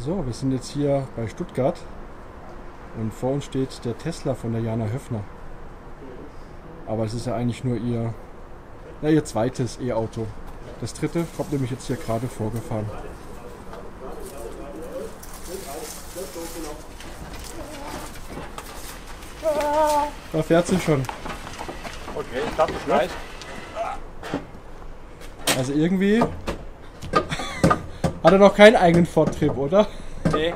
So, wir sind jetzt hier bei Stuttgart und vor uns steht der Tesla von der Jana Höfner. Aber es ist ja eigentlich nur ihr, ja, ihr zweites E-Auto. Das dritte kommt nämlich jetzt hier gerade vorgefahren. Da fährt sie schon. Okay, ich dachte gleich. Also irgendwie hat er noch keinen eigenen Vortrieb, oder? Nee.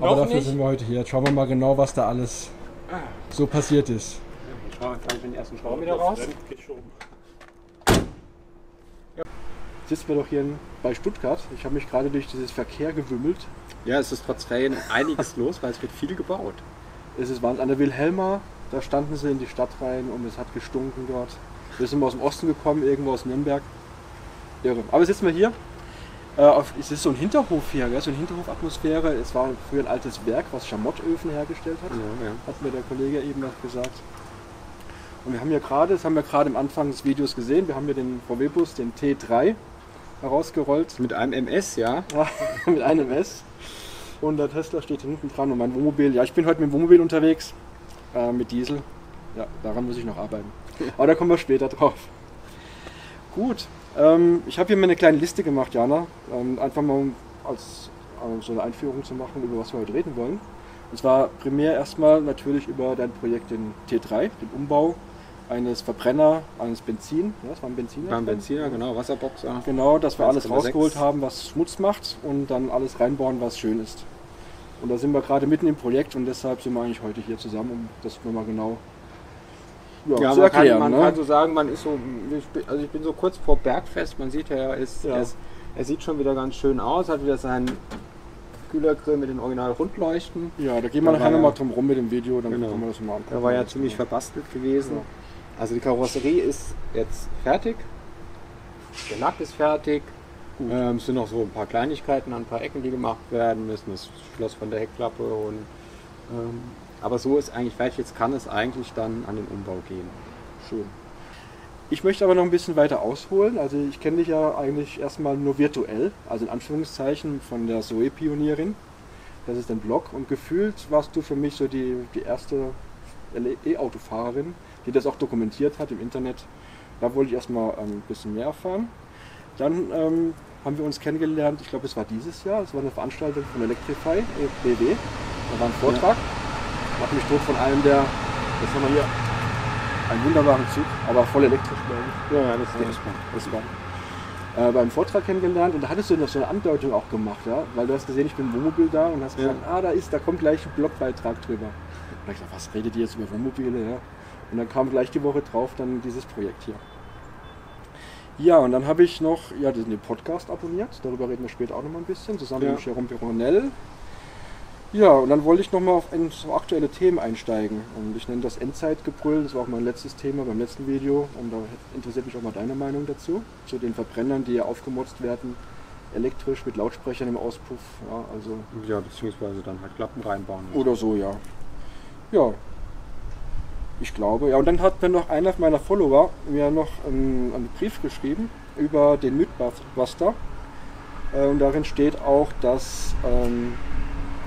Aber Noch dafür nicht? sind wir heute hier. Jetzt schauen wir mal genau, was da alles so passiert ist. Schau, kann ich den ersten Schrauben wieder raus? Sitzen wir doch hier in, bei Stuttgart. Ich habe mich gerade durch dieses Verkehr gewümmelt. Ja, es ist trotz Ferien einiges los, weil es wird viel gebaut. Es ist waren an der Wilhelma, da standen sie in die Stadt rein und es hat gestunken dort. Wir sind mal aus dem Osten gekommen, irgendwo aus Nürnberg. Irre. Aber jetzt sitzen wir hier. Äh, auf, es ist so ein Hinterhof hier, gell? so eine Hinterhofatmosphäre. Es war früher ein altes Werk, was Schamottöfen hergestellt hat. Ja, ja. hat mir der Kollege eben noch gesagt. Und wir haben ja gerade, das haben wir gerade am Anfang des Videos gesehen, wir haben hier den VW-Bus, den T3, herausgerollt Mit einem MS, ja. mit einem S. Und der Tesla steht hinten dran und mein Wohnmobil. Ja, ich bin heute mit dem Wohnmobil unterwegs, äh, mit Diesel. Ja, daran muss ich noch arbeiten. Aber da kommen wir später drauf. Gut, ähm, ich habe hier mal eine kleine Liste gemacht, Jana. Ähm, einfach mal um als äh, so eine Einführung zu machen, über was wir heute reden wollen. Und zwar primär erstmal natürlich über dein Projekt, den T3, den Umbau eines Verbrenner, eines Benzin. Ja, das war ein Benziner. Beim Benziner, genau, Wasserboxer. Genau, dass wir alles 1,6. rausgeholt haben, was Schmutz macht und dann alles reinbauen, was schön ist. Und da sind wir gerade mitten im Projekt und deshalb sind wir eigentlich heute hier zusammen, um das nochmal genau ja, Ja, zu man, kann, erklären. man ne? kann so sagen, man ist so, ich bin, also ich bin so kurz vor Bergfest, man sieht ja, er, ist, Ja. Er, ist, er sieht schon wieder ganz schön aus, hat wieder seinen Kühlergrill mit den original Rundleuchten. ja, da gehen wir Da nachher nochmal drum rum mit dem Video, dann Genau. können wir das mal angucken. Der war ja ziemlich verbastelt gewesen. Ja. Also die Karosserie ist jetzt fertig. Der Lack ist fertig. Ähm, es sind noch so ein paar Kleinigkeiten an ein paar Ecken, die gemacht werden müssen. Das Schloss von der Heckklappe und aber so ist eigentlich fertig. Jetzt kann es eigentlich dann an den Umbau gehen. Schön. Ich möchte aber noch ein bisschen weiter ausholen. Also ich kenne dich ja eigentlich erstmal nur virtuell, also in Anführungszeichen von der Zoe-Pionierin. Das ist dein Blog und gefühlt warst du für mich so die, die erste E-Autofahrerin, die das auch dokumentiert hat im Internet. Da wollte ich erstmal ähm, ein bisschen mehr erfahren. Dann ähm, haben wir uns kennengelernt, ich glaube es war dieses Jahr, es war eine Veranstaltung von Electrify, äh, BW. Da war ein Vortrag. Hat mich dort von einem der, jetzt haben wir hier einen wunderbaren Zug, aber voll elektrisch, glaube ich. Ja, ja, das Ja, das war äh, beim Vortrag kennengelernt und da hattest du noch so eine Andeutung auch gemacht, ja? weil du hast gesehen, ich bin Wohnmobil da und hast Ja. gesagt, ah, da ist, da kommt gleich ein Blogbeitrag drüber. Und ich gesagt, was redet ihr jetzt über Wohnmobile? Ja? Und dann kam gleich die Woche drauf dann dieses Projekt hier. Ja, und dann habe ich noch ja, den Podcast abonniert, darüber reden wir später auch noch mal ein bisschen, zusammen Ja. mit Jerome Pironell. Ja, und dann wollte ich noch mal auf ein, so aktuelle Themen einsteigen. Und ich nenne das Endzeitgebrüll, das war auch mein letztes Thema beim letzten Video. Und da interessiert mich auch mal deine Meinung dazu. Zu den Verbrennern, die ja aufgemotzt werden, elektrisch mit Lautsprechern im Auspuff. Ja, also Ja, beziehungsweise dann halt Klappen reinbauen. oder so, ja. Ja. Ich glaube, ja. Und dann hat mir noch einer meiner Follower mir noch einen, einen Brief geschrieben über den Mythbuster. Äh, Und darin steht auch, dass ähm,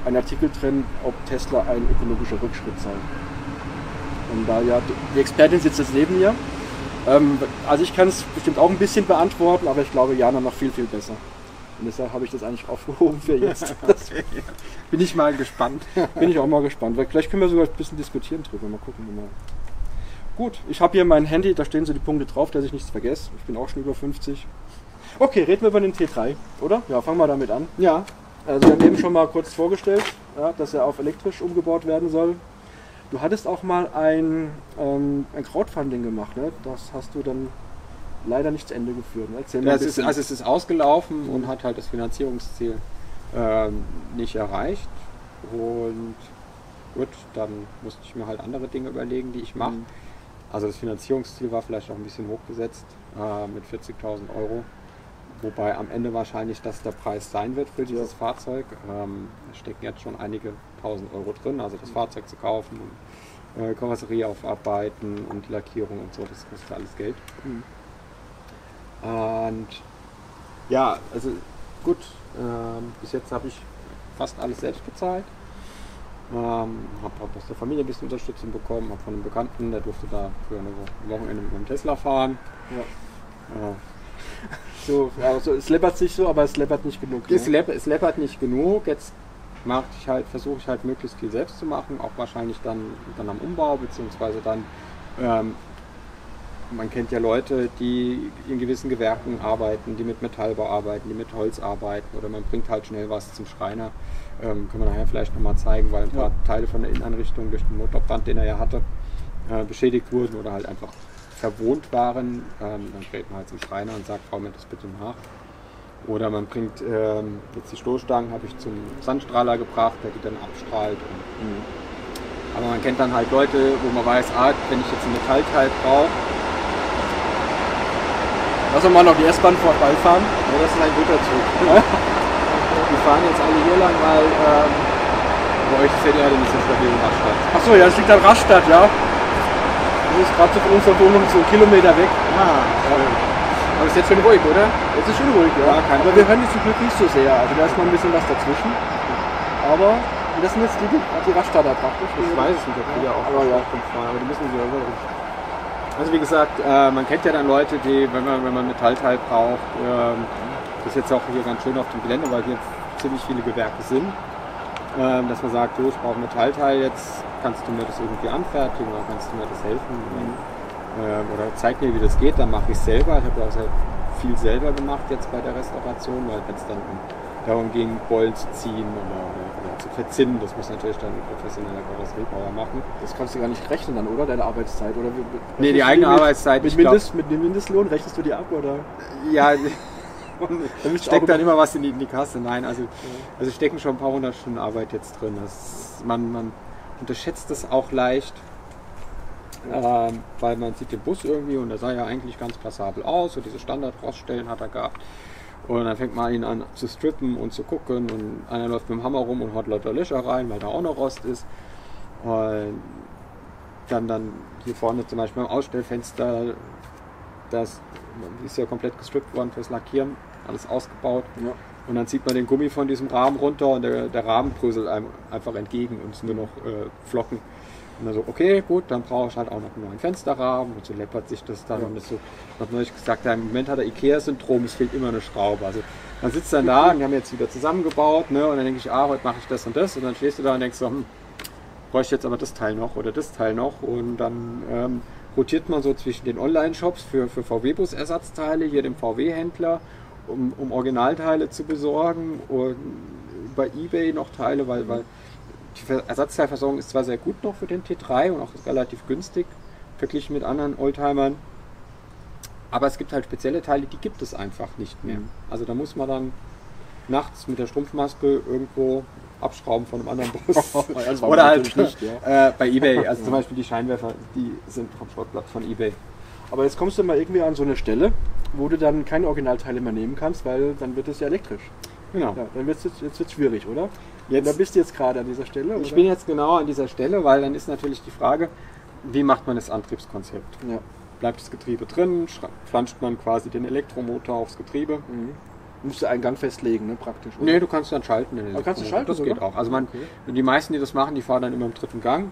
ein Artikel drin, ob Tesla ein ökologischer Rückschritt sei. Und da ja, die Expertin sitzt jetzt neben mir. Ähm, also ich kann es bestimmt auch ein bisschen beantworten, aber ich glaube Jana noch viel, viel besser. Und deshalb habe ich das eigentlich aufgehoben für jetzt. Das Bin ich mal gespannt. bin ich auch mal gespannt. Weil vielleicht können wir sogar ein bisschen diskutieren drüber. Mal gucken. Mal. Gut, ich habe hier mein Handy, da stehen so die Punkte drauf, dass ich nichts vergesse. Ich bin auch schon über 50. Okay, reden wir über den T3, oder? Ja, fangen wir damit an. Ja, Also wir haben eben schon mal kurz vorgestellt, ja, dass er auf elektrisch umgebaut werden soll. Du hattest auch mal ein, ähm, ein Crowdfunding gemacht, ne? Das hast du dann leider nicht zu Ende geführt. Ne? Erzähl Ja, es ist, also es ist ausgelaufen und hat halt das Finanzierungsziel ähm, nicht erreicht. Und gut, dann musste ich mir halt andere Dinge überlegen, die ich mache. Mhm. Also das Finanzierungsziel war vielleicht auch ein bisschen hochgesetzt äh, mit 40.000 Euro. Wobei am Ende wahrscheinlich das der Preis sein wird für dieses Fahrzeug. Ähm, da stecken jetzt schon einige tausend Euro drin, also das Fahrzeug zu kaufen und äh, Karosserie aufarbeiten und die Lackierung und so, das kostet alles Geld. Mhm. Und ja, also gut. Ähm, bis jetzt habe ich fast alles selbst bezahlt. Ähm, habe hab aus der Familie ein bisschen Unterstützung bekommen, habe von einem Bekannten, der durfte da für eine Wochenende mit einem Tesla fahren. Ja. Äh, so, also es läppert sich so, aber es läppert nicht genug. Es, ne? läppert, es läppert nicht genug. Jetzt mache ich halt, versuche ich halt möglichst viel selbst zu machen, auch wahrscheinlich dann, dann am Umbau, beziehungsweise dann ähm, man kennt ja Leute, die in gewissen Gewerken arbeiten, die mit Metallbau arbeiten, die mit Holz arbeiten oder man bringt halt schnell was zum Schreiner. Ähm, können wir nachher vielleicht nochmal zeigen, weil ein paar ja. Teile von der Inneneinrichtung durch den Motorbrand, den er ja hatte, äh, beschädigt wurden oder halt einfach verwohnt waren. Ähm, dann geht man halt zum Schreiner und sagt, bau mir das bitte nach. Oder man bringt ähm, jetzt die Stoßstangen, habe ich zum Sandstrahler gebracht, der die dann abstrahlt. Und, mhm. Aber man kennt dann halt Leute, wo man weiß, ah, wenn ich jetzt ein Metallteil brauche, Lass uns mal noch die S-Bahn vorbeifahren. Ja, das ist ein guter Zug. Die fahren jetzt alle hier lang, weil ähm, bei euch ist ja die Erde nicht so stabil in Rastatt. Achso, ja, das liegt an Rastatt, ja. Das ist gerade so von unserer Wohnung so einen Kilometer weg. Ah, ja. Aber ist jetzt schon ruhig, oder? Jetzt ist schon ruhig, ja. ja Aber wir hören jetzt zum Glück nicht so sehr. Also da ist mal ein bisschen was dazwischen. Aber das sind jetzt die, die Raststatter praktisch. Ich weiß es nicht, ob die ja auch aber, ja. aber die müssen sie ja also wie gesagt, äh, man kennt ja dann Leute, die, wenn man, wenn man Metallteil braucht, ähm, das ist jetzt auch hier ganz schön auf dem Gelände, weil hier ziemlich viele Gewerke sind, ähm, dass man sagt, du, ich brauche ein Metallteil, jetzt kannst du mir das irgendwie anfertigen oder kannst du mir das helfen ähm, oder zeig mir, wie das geht, dann mache ich es selber. Ich habe ja auch sehr viel selber gemacht jetzt bei der Restauration, weil wenn es dann um darum ging, Bollen zu ziehen oder, oder zu verzinnen. Das muss natürlich dann ein professioneller Karosseriebauer machen. Das kannst du gar nicht rechnen dann, oder? Deine Arbeitszeit? Oder nee, die eigene mit, Arbeitszeit. Mit, Mindest, glaub, mit dem Mindestlohn rechnest du die ab, oder? Ja, steckt dann immer was in die, in die Kasse. Nein, also, also stecken schon ein paar hundert Stunden Arbeit jetzt drin. Das, man, man unterschätzt das auch leicht. Ähm, weil man sieht den Bus irgendwie und der sah ja eigentlich ganz passabel aus. So diese Standard-Roststellen hat er gehabt. Und dann fängt man ihn an zu strippen und zu gucken und einer läuft mit dem Hammer rum und haut lauter Löcher rein, weil da auch noch Rost ist. Und dann, dann hier vorne zum Beispiel im Ausstellfenster, das ist ja komplett gestrippt worden fürs Lackieren, alles ausgebaut. Ja. Und dann zieht man den Gummi von diesem Rahmen runter und der, der Rahmen bröselt einem einfach entgegen und es sind nur noch äh, Flocken. Und dann so, okay, gut, dann brauche ich halt auch noch einen neuen Fensterrahmen und so läppert sich das dann. Ja. Und ist so, ich habe neulich gesagt, ja, im Moment hat er Ikea-Syndrom, es fehlt immer eine Schraube. Also man sitzt dann da und die haben jetzt wieder zusammengebaut, ne? Und dann denke ich, ah, heute mache ich das und das. Und dann stehst du da und denkst so, hm, bräuchte jetzt aber das Teil noch oder das Teil noch. Und dann ähm, rotiert man so zwischen den Online-Shops für, für VW-Bus-Ersatzteile, hier dem VW-Händler, um, um Originalteile zu besorgen und bei Ebay noch Teile, weil, weil die Ersatzteilversorgung ist zwar sehr gut noch für den T3 und auch relativ günstig verglichen mit anderen Oldtimern, aber es gibt halt spezielle Teile, die gibt es einfach nicht mehr. Mhm. Also da muss man dann nachts mit der Strumpfmaske irgendwo abschrauben von einem anderen Bus. Oder halt nicht, ja. äh, bei Ebay. Also zum Beispiel die Scheinwerfer, die sind vom Schrottplatz von Ebay. Aber jetzt kommst du mal irgendwie an so eine Stelle, wo du dann keine Originalteile mehr nehmen kannst, weil dann wird es ja elektrisch. Genau. Ja, dann wird es jetzt, jetzt schwierig, oder? Jetzt, da bist du jetzt gerade an dieser Stelle? Ich oder? bin jetzt genau an dieser Stelle, weil dann ist natürlich die Frage, wie macht man das Antriebskonzept? Ja. Bleibt das Getriebe drin? Flanscht man quasi den Elektromotor aufs Getriebe? Mhm. Musst du einen Gang festlegen, ne, praktisch? Oder? Nee, du kannst dann schalten. Den kannst du schalten? Das sogar? geht auch. Also man, okay. die meisten, die das machen, die fahren dann immer im dritten Gang.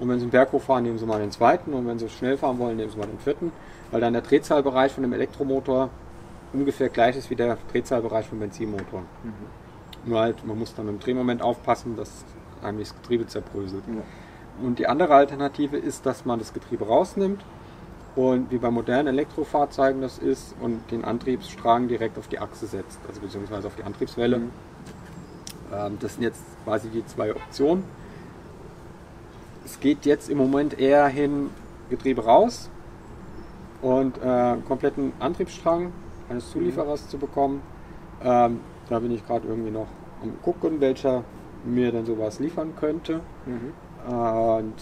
Und wenn sie einen Berg fahren, nehmen sie mal den zweiten. Und wenn sie schnell fahren wollen, nehmen sie mal den vierten. Weil dann der Drehzahlbereich von dem Elektromotor ungefähr gleich ist wie der Drehzahlbereich vom Benzinmotor. Mhm. Nur halt, man muss dann im Drehmoment aufpassen, dass eigentlich das Getriebe zerbröselt. Ja. Und die andere Alternative ist, dass man das Getriebe rausnimmt und wie bei modernen Elektrofahrzeugen das ist und den Antriebsstrang direkt auf die Achse setzt, also beziehungsweise auf die Antriebswelle. Mhm. Ähm, das sind jetzt quasi die zwei Optionen. Es geht jetzt im Moment eher hin, Getriebe raus und äh, kompletten Antriebsstrang eines Zulieferers mhm. zu bekommen. Ähm, da bin ich gerade irgendwie noch am gucken, welcher mir denn sowas liefern könnte. Mhm. Und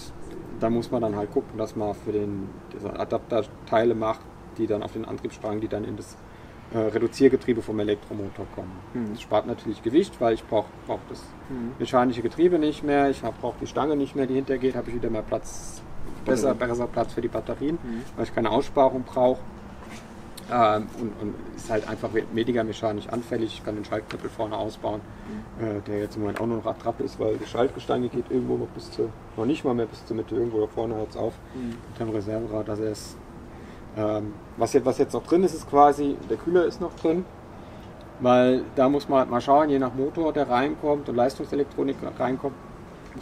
da muss man dann halt gucken, dass man für den Adapter Teile macht, die dann auf den Antriebsstrang, die dann in das äh, Reduziergetriebe vom Elektromotor kommen. Mhm. Das spart natürlich Gewicht, weil ich brauche brauch das mhm. mechanische Getriebe nicht mehr, ich brauche die Stange nicht mehr, die hintergeht, habe ich wieder mehr Platz, besser, besser Platz für die Batterien, mhm. weil ich keine Aussparung brauche. Ähm, und, und ist halt einfach weniger mechanisch anfällig. Ich kann den Schaltknüppel vorne ausbauen, äh, der jetzt im Moment auch nur noch Attrappe ist, weil die Schaltgesteine geht irgendwo noch bis zur, noch nicht mal mehr bis zur Mitte, irgendwo da vorne hört es auf. Mhm. Mit dem Reserverad, also er ist, ähm, was, jetzt, was jetzt noch drin ist, ist quasi, der Kühler ist noch drin, weil da muss man halt mal schauen, je nach Motor, der reinkommt und Leistungselektronik reinkommt,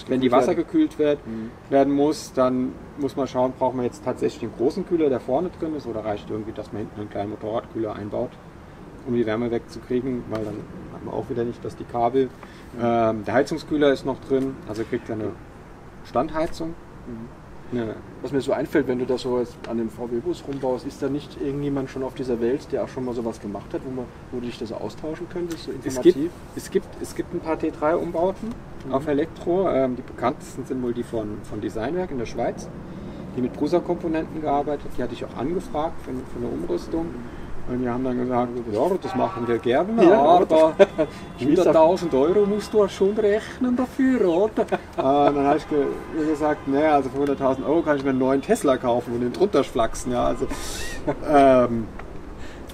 wenn die Wasser gekühlt wird, Mhm. werden muss, dann muss man schauen, braucht man jetzt tatsächlich den großen Kühler, der vorne drin ist, oder reicht irgendwie, dass man hinten einen kleinen Motorradkühler einbaut, um die Wärme wegzukriegen, weil dann hat man auch wieder nicht, dass die Kabel. Ähm, der Heizungskühler ist noch drin, also kriegt er eine Standheizung. Eine, Was mir so einfällt, wenn du da so an dem VW-Bus rumbaust, ist da nicht irgendjemand schon auf dieser Welt, der auch schon mal sowas gemacht hat, wo, man, wo du dich das austauschen könntest, so es, informativ? gibt, es, gibt, es gibt ein paar T3-Umbauten Mhm. auf Elektro. Ähm, die bekanntesten sind wohl die von, von Designwerk in der Schweiz, die mit Prusa-Komponenten gearbeitet. Die hatte ich auch angefragt für, für eine Umrüstung. Und die haben dann gesagt, ja, das machen wir gerne, Ja, aber Schweizer- 100.000 Euro musst du schon rechnen dafür, oder? äh, dann habe ich ge gesagt, naja, also für 100.000 Euro kann ich mir einen neuen Tesla kaufen und den drunter schlachsen. Ja, also, ähm,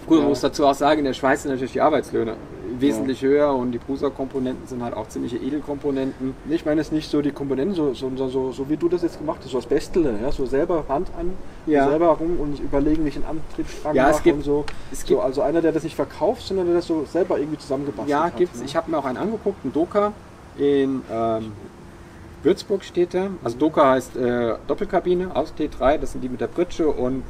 gut, man Ja. muss dazu auch sagen, in der Schweiz sind natürlich die Arbeitslöhne wesentlich höher und die Prusa-Komponenten sind halt auch ziemliche Edelkomponenten. Ich meine jetzt nicht so die Komponenten, so, so, so, so, so wie du das jetzt gemacht hast, so das Bestele, ja? so selber Hand an, Ja. selber rum und überlegen, welchen Antriebsstrang Ja, es gibt- und so. es so. gibt- Also einer, der das nicht verkauft, sondern der das so selber irgendwie zusammengebastelt Ja, hat. gibt's. ne? Ich habe mir auch einen angeguckt, ein Doka in ähm, Würzburg steht der. Also Doka heißt äh, Doppelkabine aus T3, das sind die mit der Pritsche und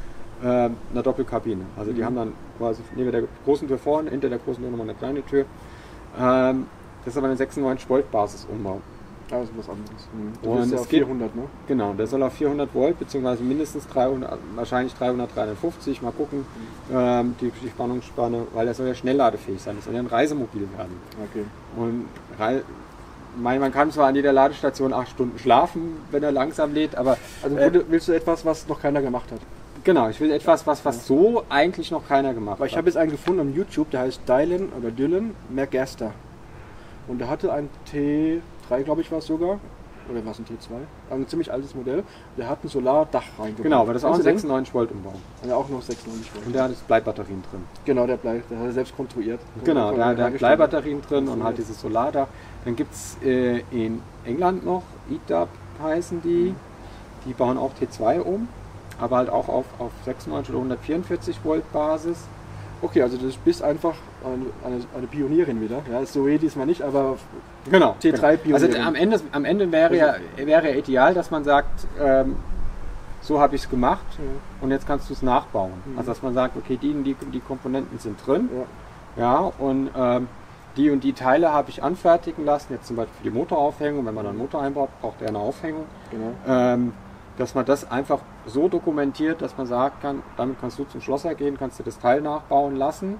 äh, einer Doppelkabine. Also die Mhm. haben dann quasi neben der großen Tür vorne, hinter der großen Tür nochmal eine kleine Tür. Ähm, das ist aber eine 96 Volt Basisumbau. Ja, das ist was anderes. Mhm. Du Und bist ja auf gibt- 400, ne? Genau, der soll auf 400 Volt beziehungsweise mindestens 300, also wahrscheinlich 300, 350, mal gucken, ähm, die, die Spannungsspanne, weil der soll ja schnellladefähig sein, das soll ja ein Reisemobil werden. Okay. Und mein, man kann zwar an jeder Ladestation acht Stunden schlafen, wenn er langsam lädt, aber Also Äh, willst du etwas, was noch keiner gemacht hat? Genau, ich will etwas, was, was so eigentlich noch keiner gemacht Aber ich hat. habe jetzt einen gefunden auf YouTube, der heißt Dylan oder Dylan McGaster. Und der hatte ein T3, glaube ich, war es sogar. Oder war es ein T2? Also ein ziemlich altes Modell. Der hat ein Solardach reingebaut. Genau, aber das auch ein Kennst du den? 96 Volt Umbau. Ja, auch noch 96 Volt. Und der hat jetzt Bleibatterien drin. Genau, der bleibt, der hat er selbst konstruiert. Genau, der, der hat. Bleibatterien drin und halt dieses Solardach. Dann gibt es äh, in England noch, ETAP heißen die, die bauen auch T2 um, aber halt auch auf, auf 96 oder 144 Volt Basis. Okay, also du bist einfach eine, eine, eine Pionierin wieder. Ja, Zoe diesmal nicht, aber Genau. T3 genau. Also Pionierin. am Ende, am Ende wäre ja wäre ja ideal, dass man sagt, ähm, so habe ich es gemacht und jetzt kannst du es nachbauen. Mhm. Also dass man sagt, okay, die, die, die Komponenten sind drin, ja. ja, und ähm, die und die Teile habe ich anfertigen lassen, jetzt zum Beispiel für die Motoraufhängung, wenn man einen Motor einbaut, braucht er eine Aufhängung. genau. Ähm, dass man das einfach so dokumentiert, dass man sagen kann, damit kannst du zum Schlosser gehen, kannst du das Teil nachbauen lassen.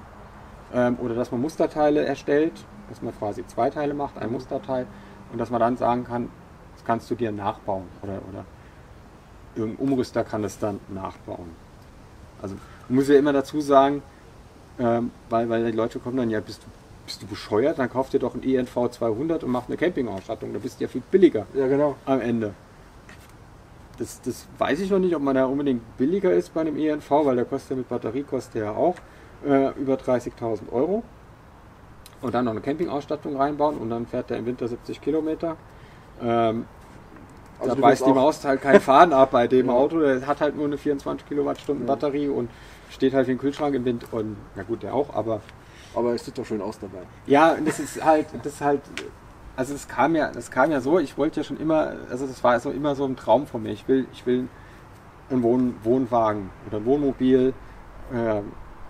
Ähm, oder dass man Musterteile erstellt, dass man quasi zwei Teile macht, ein Musterteil. Und dass man dann sagen kann, das kannst du dir nachbauen. Oder, oder irgendein Umrüster kann das dann nachbauen. Also man muss ja immer dazu sagen, ähm, weil, weil die Leute kommen dann, ja, bist du, bist du bescheuert, dann kauf dir doch ein ENV 200 und mach eine Campingausstattung, da bist du ja viel billiger Ja, genau. am Ende. Das, das weiß ich noch nicht, ob man da unbedingt billiger ist bei einem ENV, weil der kostet ja mit Batterie kostet ja auch äh, über 30.000 Euro. Und dann noch eine Campingausstattung reinbauen und dann fährt der im Winter 70 Kilometer. Ähm, Also da beißt die Maus halt kein Faden ab bei dem. Auto. Der hat halt nur eine 24 Kilowattstunden Ja. Batterie und steht halt wie ein Kühlschrank im Wind. Und na gut, der auch, aber Aber es sieht doch schön aus dabei. ja, und das ist halt, das ist halt, also es kam ja, das kam ja so, ich wollte ja schon immer, also das war so immer so ein Traum von mir. Ich will, ich will einen Wohn, Wohnwagen oder ein Wohnmobil.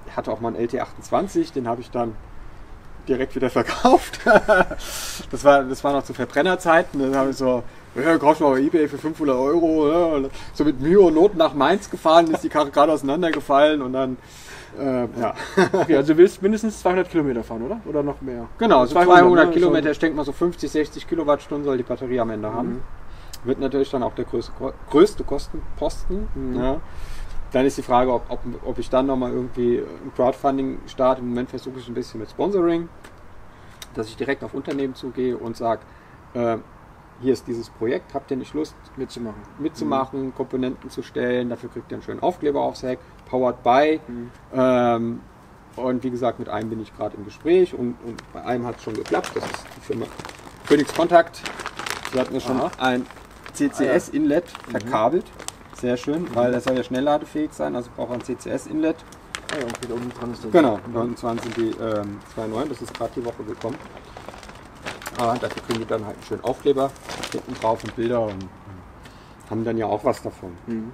Ich hatte auch mal einen LT28, den habe ich dann direkt wieder verkauft. das, war, das war noch zu Verbrennerzeiten. Dann habe ich so, ja, kauf mal Ebay für 500 Euro. Ja, so mit Mühe und Not nach Mainz gefahren, ist die Karre gerade auseinandergefallen und dann, äh, ja. Okay, also du willst mindestens 200 Kilometer fahren, oder? Oder noch mehr? Genau, so 200, ne? Kilometer, So- ich denke mal so 50, 60 Kilowattstunden soll die Batterie am Ende haben. Mhm. Wird natürlich dann auch der größte, größte Kostenposten. Mhm. Ja. Dann ist die Frage, ob, ob, ob ich dann nochmal irgendwie ein Crowdfunding starte. Im Moment versuche ich ein bisschen mit Sponsoring, dass ich direkt auf Unternehmen zugehe und sage, äh, hier ist dieses Projekt, habt ihr nicht Lust Mitzumachen. mitzumachen, Komponenten zu stellen, dafür kriegt ihr einen schönen Aufkleber aufs Heck, powered by. Mhm. Ähm, und wie gesagt, mit einem bin ich gerade im Gespräch und, und bei einem hat es schon geklappt. Das ist die Firma Phoenix Contact. Sie hat mir schon Aha. ein CCS-Inlet verkabelt. Sehr schön, weil das soll ja schnellladefähig sein, also braucht ein CCS-Inlet. Ah ja, okay, da unten dran ist das. Genau, Mhm. 29 die ähm, 2.9, das ist gerade die Woche gekommen. Ah, dafür kriegen die dann halt einen schönen Aufkleber hinten drauf und Bilder und äh, haben dann ja auch was davon. Mhm.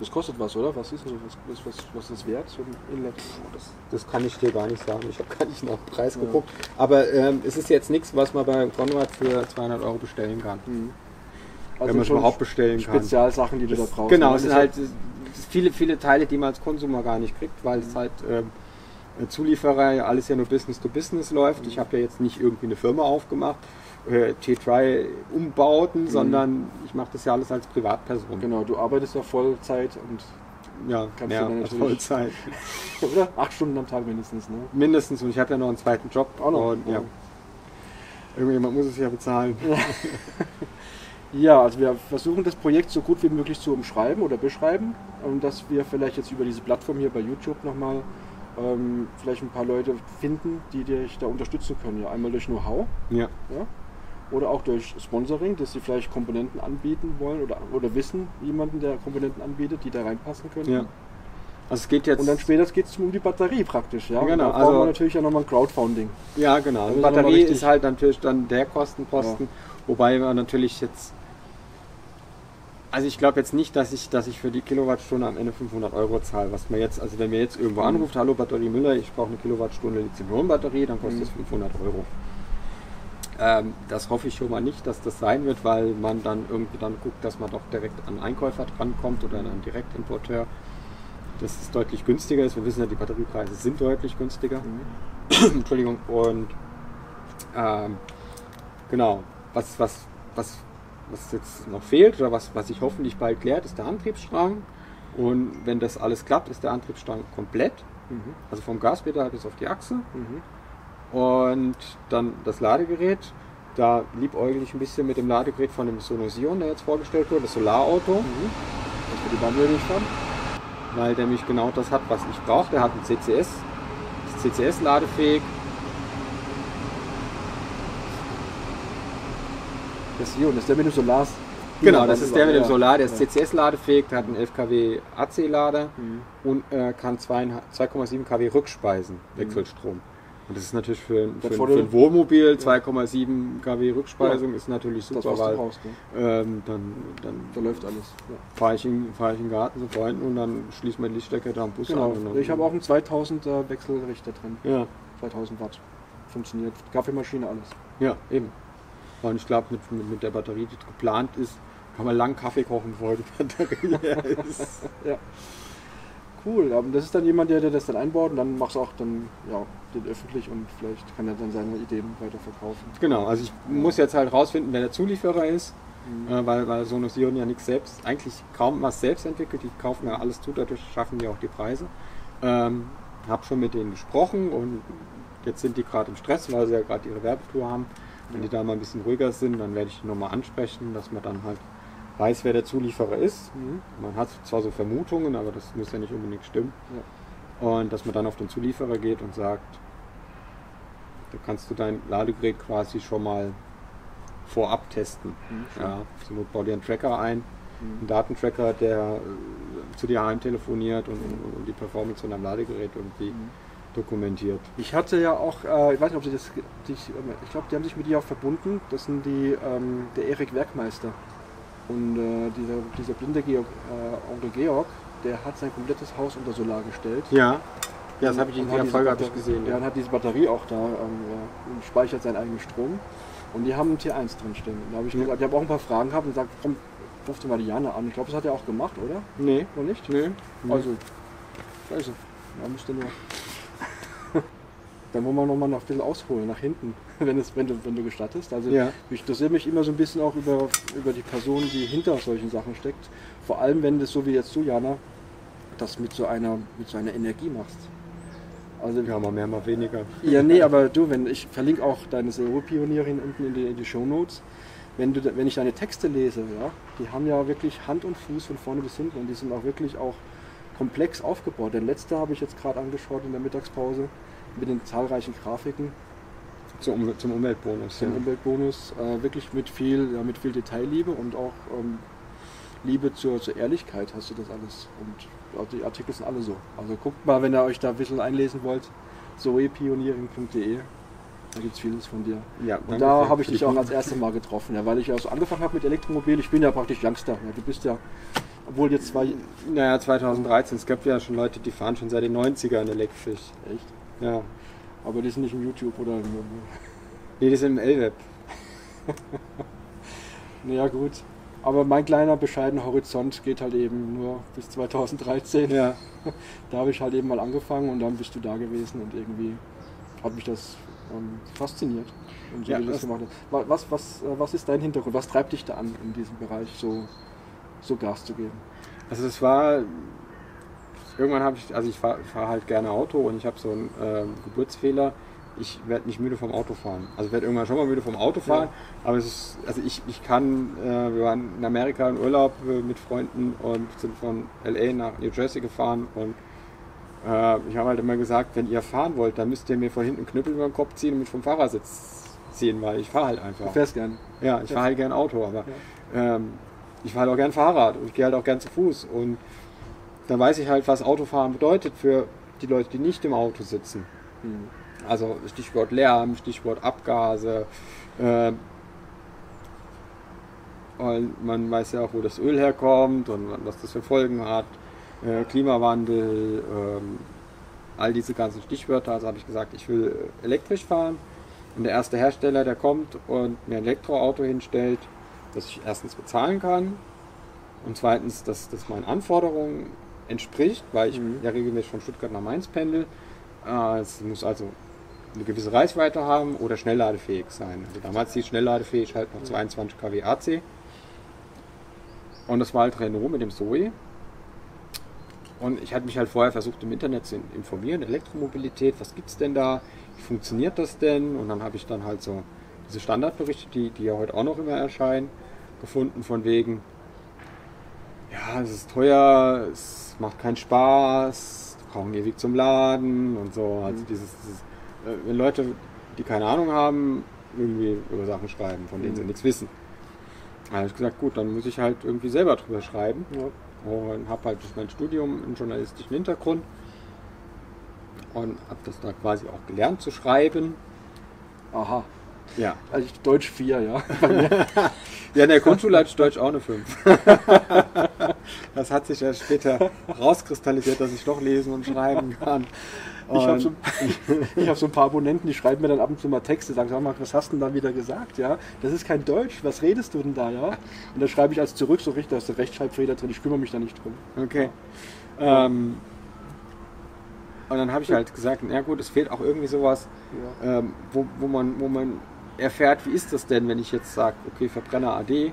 Das kostet was, oder? Was ist, das? was, was, was, ist das wert? So ein Inlet? Das, das kann ich dir gar nicht sagen. Ich habe gar nicht nach dem Preis Ja. geguckt. Aber ähm, es ist jetzt nichts, was man bei Konrad für 200 Euro bestellen kann. Mhm. Wenn man es überhaupt bestellen kann. Spezialsachen, die du da brauchst. Genau, es sind Das halt viele, viele Teile, die man als Konsumer gar nicht kriegt, weil es halt ähm, Zulieferer alles ja nur Business to Business läuft. Ich habe ja jetzt nicht irgendwie eine Firma aufgemacht, äh, T-Try umbauten, sondern ich mache das ja alles als Privatperson. Genau, du arbeitest ja Vollzeit und Ja, Kannst ja, du dann natürlich- Vollzeit. oder? Acht Stunden am Tag mindestens, ne? Mindestens und ich habe ja noch einen zweiten Job. Auch noch. Und, ja. Irgendjemand muss es ja bezahlen. Ja, also wir versuchen das Projekt so gut wie möglich zu umschreiben oder beschreiben, und dass wir vielleicht jetzt über diese Plattform hier bei YouTube nochmal ähm, vielleicht ein paar Leute finden, die dich da unterstützen können. Ja, einmal durch Know-how Ja. ja, oder auch durch Sponsoring, dass sie vielleicht Komponenten anbieten wollen oder, oder wissen jemanden, der Komponenten anbietet, die da reinpassen können. ja. Also es geht jetzt. Und dann später geht es um die Batterie praktisch. Ja? Genau, also- wir natürlich auch nochmal ein Crowdfunding. Ja, genau. Also Batterie ist halt natürlich dann der Kostenposten, wobei wir natürlich jetzt. Also ich glaube jetzt nicht, dass ich, dass ich für die Kilowattstunde am Ende 500 Euro zahle. Was man jetzt, also wenn mir jetzt irgendwo Mhm. anruft, hallo Batterie Müller, ich brauche eine Kilowattstunde Lithium-Ionen-Batterie, dann kostet Mhm. es 500 Euro. Ähm, das hoffe ich schon mal nicht, dass das sein wird, weil man dann irgendwie dann guckt, dass man doch direkt an einen Einkäufer drankommt oder an einen Direktimporteur. Das ist deutlich günstiger ist. Wir wissen ja, die Batteriepreise sind deutlich günstiger. Mhm. Entschuldigung. Und ähm, genau, was, was, was, was jetzt noch fehlt oder was, was sich hoffentlich bald klärt, ist der Antriebsstrang. Und wenn das alles klappt, ist der Antriebsstrang komplett, Mhm. also vom Gaspedal bis auf die Achse. Mhm. Und dann das Ladegerät. Da liebäugel ich ein bisschen mit dem Ladegerät von dem Sonosion, der jetzt vorgestellt wurde, das Solarauto, Mhm. Das für die Bandel nicht fahren. weil der nämlich genau das hat, was ich brauche. Der hat ein CCS, ist. Das hier und das ist der mit dem Solar. Genau, das ist der mit dem. Solar, der ist. CCS-ladefähig, der hat einen 11 kW AC-Lader Mhm. und äh, kann 2,5 2,7 kW Rückspeisen, Wechselstrom. Und das ist natürlich für, für, für ein Wohnmobil 2,7 kW Rückspeisung Ja. ist natürlich Das, super, du weil brauchst. Ne? ähm, dann, dann Da läuft alles. Ja. fahre ich, in, fahr ich in den Garten zu Freunden und dann schließt man die Lichtstecke da am Bus Genau. an. Ich habe auch einen 2000er Wechselrichter drin. Ja, 2000 Watt. Funktioniert. Kaffeemaschine, alles. ja, eben. Und ich glaube, mit, mit, mit der Batterie, die geplant ist, kann man lang Kaffee kochen, bevor die Batterie leer ist. Ja. Cool, aber das ist dann jemand, der, der das dann einbaut und dann machst du auch dann ja, den öffentlich und vielleicht kann er dann seine Ideen weiterverkaufen. Genau, also ich muss jetzt halt rausfinden, wer der Zulieferer ist, Mhm. äh, weil, weil Sonosion ja nichts selbst, eigentlich kaum was selbst entwickelt, die kaufen ja alles zu, dadurch schaffen die auch die Preise. Ähm, hab schon mit denen gesprochen und jetzt sind die gerade im Stress, weil sie ja gerade ihre Werbetour haben. Wenn die da mal ein bisschen ruhiger sind, dann werde ich die nochmal ansprechen, dass man dann halt weiß, wer der Zulieferer ist. Mhm. Man hat zwar so Vermutungen, aber das muss ja nicht unbedingt stimmen. Und dass man dann auf den Zulieferer geht und sagt, da kannst du dein Ladegerät quasi schon mal vorab testen. Mhm. Ja, zur Not bau dir einen Tracker ein, Mhm. einen Datentracker, der äh, zu dir heim telefoniert und, und, und die Performance von deinem Ladegerät irgendwie Mhm. dokumentiert. Ich hatte ja auch, äh, ich weiß nicht, ob sie das, dich, ich glaube, die haben sich mit dir auch verbunden. Das sind die, ähm, der Erik Werkmeister. Und äh, dieser, dieser blinde Georg, äh, Onkel Georg, der hat sein komplettes Haus unter Solar gestellt. Ja, ja das habe ich in der Folge ich Batterie- gesehen. Ja, und hat diese Batterie auch da ähm, und speichert seinen eigenen Strom. Und die haben einen T1 drinstehen. Da habe ich Ja. gesagt, ich habe auch ein paar Fragen gehabt und gesagt, komm, ruf dir mal die Jana an. Ich glaube, das hat er auch gemacht, oder? Nee, Noch nicht? nee. Also, da ist er. Da müsste nur. Dann wollen wir nochmal noch ein bisschen ausholen, nach hinten, wenn, es, wenn, du, wenn du gestattest. Also Ja. ich interessiere mich immer so ein bisschen auch über, über die Person, die hinter solchen Sachen steckt. Vor allem, wenn das so wie jetzt du, Jana, das mit so einer, mit so einer Energie machst. Also Ja, mal mehr, mal weniger. ja, nee, aber du, wenn ich verlinke auch deine SEO-Pionierin unten in die, in die Show Notes. wenn, du, wenn ich deine Texte lese, ja, die haben ja wirklich Hand und Fuß von vorne bis hinten und die sind auch wirklich auch komplex aufgebaut. Der letzte habe ich jetzt gerade angeschaut in der Mittagspause mit den zahlreichen Grafiken. Zum, zum Umweltbonus. Zum ja. Umweltbonus, äh, wirklich mit viel, ja, mit viel Detailliebe und auch ähm, Liebe zur, zur Ehrlichkeit hast du das alles. Und die Artikel sind alle so. Also guckt mal, wenn ihr euch da ein bisschen einlesen wollt, zoepioneering.de. Da gibt es vieles von dir. Ja, und da habe ich dich auch als erstes Mal getroffen, ja, weil ich ja so angefangen habe mit Elektromobil. Ich bin ja praktisch Youngster. Ja, du bist ja, obwohl jetzt zwei. Naja, 2013. Es gab ja schon Leute, die fahren schon seit den 90ern elektrisch. Echt? Ja. Aber die sind nicht im YouTube oder im. Nee, die sind im L-Web. naja, gut. Aber mein kleiner bescheidener Horizont geht halt eben nur bis 2013. Ja. Da habe ich halt eben mal angefangen und dann bist du da gewesen und irgendwie hat mich das ähm, fasziniert. Und so ja, das gemacht hast. Was, was, äh, was ist dein Hintergrund? Was treibt dich da an, in diesem Bereich so, so Gas zu geben? Also das war irgendwann habe ich, also ich fahre fahr halt gerne Auto und ich habe so einen äh, Geburtsfehler ich werde nicht müde vom Autofahren. Also ich werde irgendwann schon mal müde vom Autofahren, ja. aber es ist, also ich, ich kann, äh, wir waren in Amerika in Urlaub äh, mit Freunden und sind von LA nach New Jersey gefahren und äh, ich habe halt immer gesagt, wenn ihr fahren wollt, dann müsst ihr mir von hinten Knüppel über den Kopf ziehen und mich vom Fahrersitz ziehen, weil ich fahre halt einfach. Du fährst gern. Ja, ich fahre halt gern Auto, aber ja. ähm, ich fahre halt auch gern Fahrrad und ich gehe halt auch gern zu Fuß und dann weiß ich halt, was Autofahren bedeutet für die Leute, die nicht im Auto sitzen. Mhm. Also Stichwort Lärm, Stichwort Abgase. Äh, und man weiß ja auch, wo das Öl herkommt und was das für Folgen hat. Äh, Klimawandel, ähm, all diese ganzen Stichwörter. Also habe ich gesagt, ich will elektrisch fahren. Und der erste Hersteller, der kommt und mir ein Elektroauto hinstellt, das ich erstens bezahlen kann und zweitens, dass das meinen Anforderungen entspricht, weil ich mhm. ja regelmäßig von Stuttgart nach Mainz pendel. Äh, es muss also eine gewisse Reichweite haben oder schnellladefähig sein. Also damals die schnellladefähig halt noch 22 kW AC. Und das war halt Renault mit dem Zoe. Und ich hatte mich halt vorher versucht im Internet zu informieren, Elektromobilität, was gibt es denn da, wie funktioniert das denn? Und dann habe ich dann halt so diese Standardberichte, die, die ja heute auch noch immer erscheinen, gefunden von wegen, ja, es ist teuer, es macht keinen Spaß, brauchen ewig zum Laden und so. Also dieses, dieses äh, wenn Leute, die keine Ahnung haben, irgendwie über Sachen schreiben, von denen mhm. sie nichts wissen. Da habe ich gesagt, gut, dann muss ich halt irgendwie selber drüber schreiben. Ja. Und habe halt durch mein Studium einen journalistischen Hintergrund und habe das da quasi auch gelernt zu schreiben. Aha. Ja. Also ich Deutsch 4, ja. ja, in der Grundschule hatte ich Deutsch auch eine 5. das hat sich ja später rauskristallisiert, dass ich doch lesen und schreiben kann. Ich habe so, hab so, ein paar Abonnenten, die schreiben mir dann ab und zu mal Texte, sagen, sag mal, was hast du denn da wieder gesagt? Ja, das ist kein Deutsch, was redest du denn da? Ja? Und dann schreibe ich als zurück so richtig, da ist der Rechtschreibfehler drin, ich kümmere mich da nicht drum. Okay. Ähm, und dann habe ich halt gesagt, na gut, es fehlt auch irgendwie sowas, ja. ähm, wo, wo, man, wo man erfährt, wie ist das denn, wenn ich jetzt sage, okay, Verbrenner AD,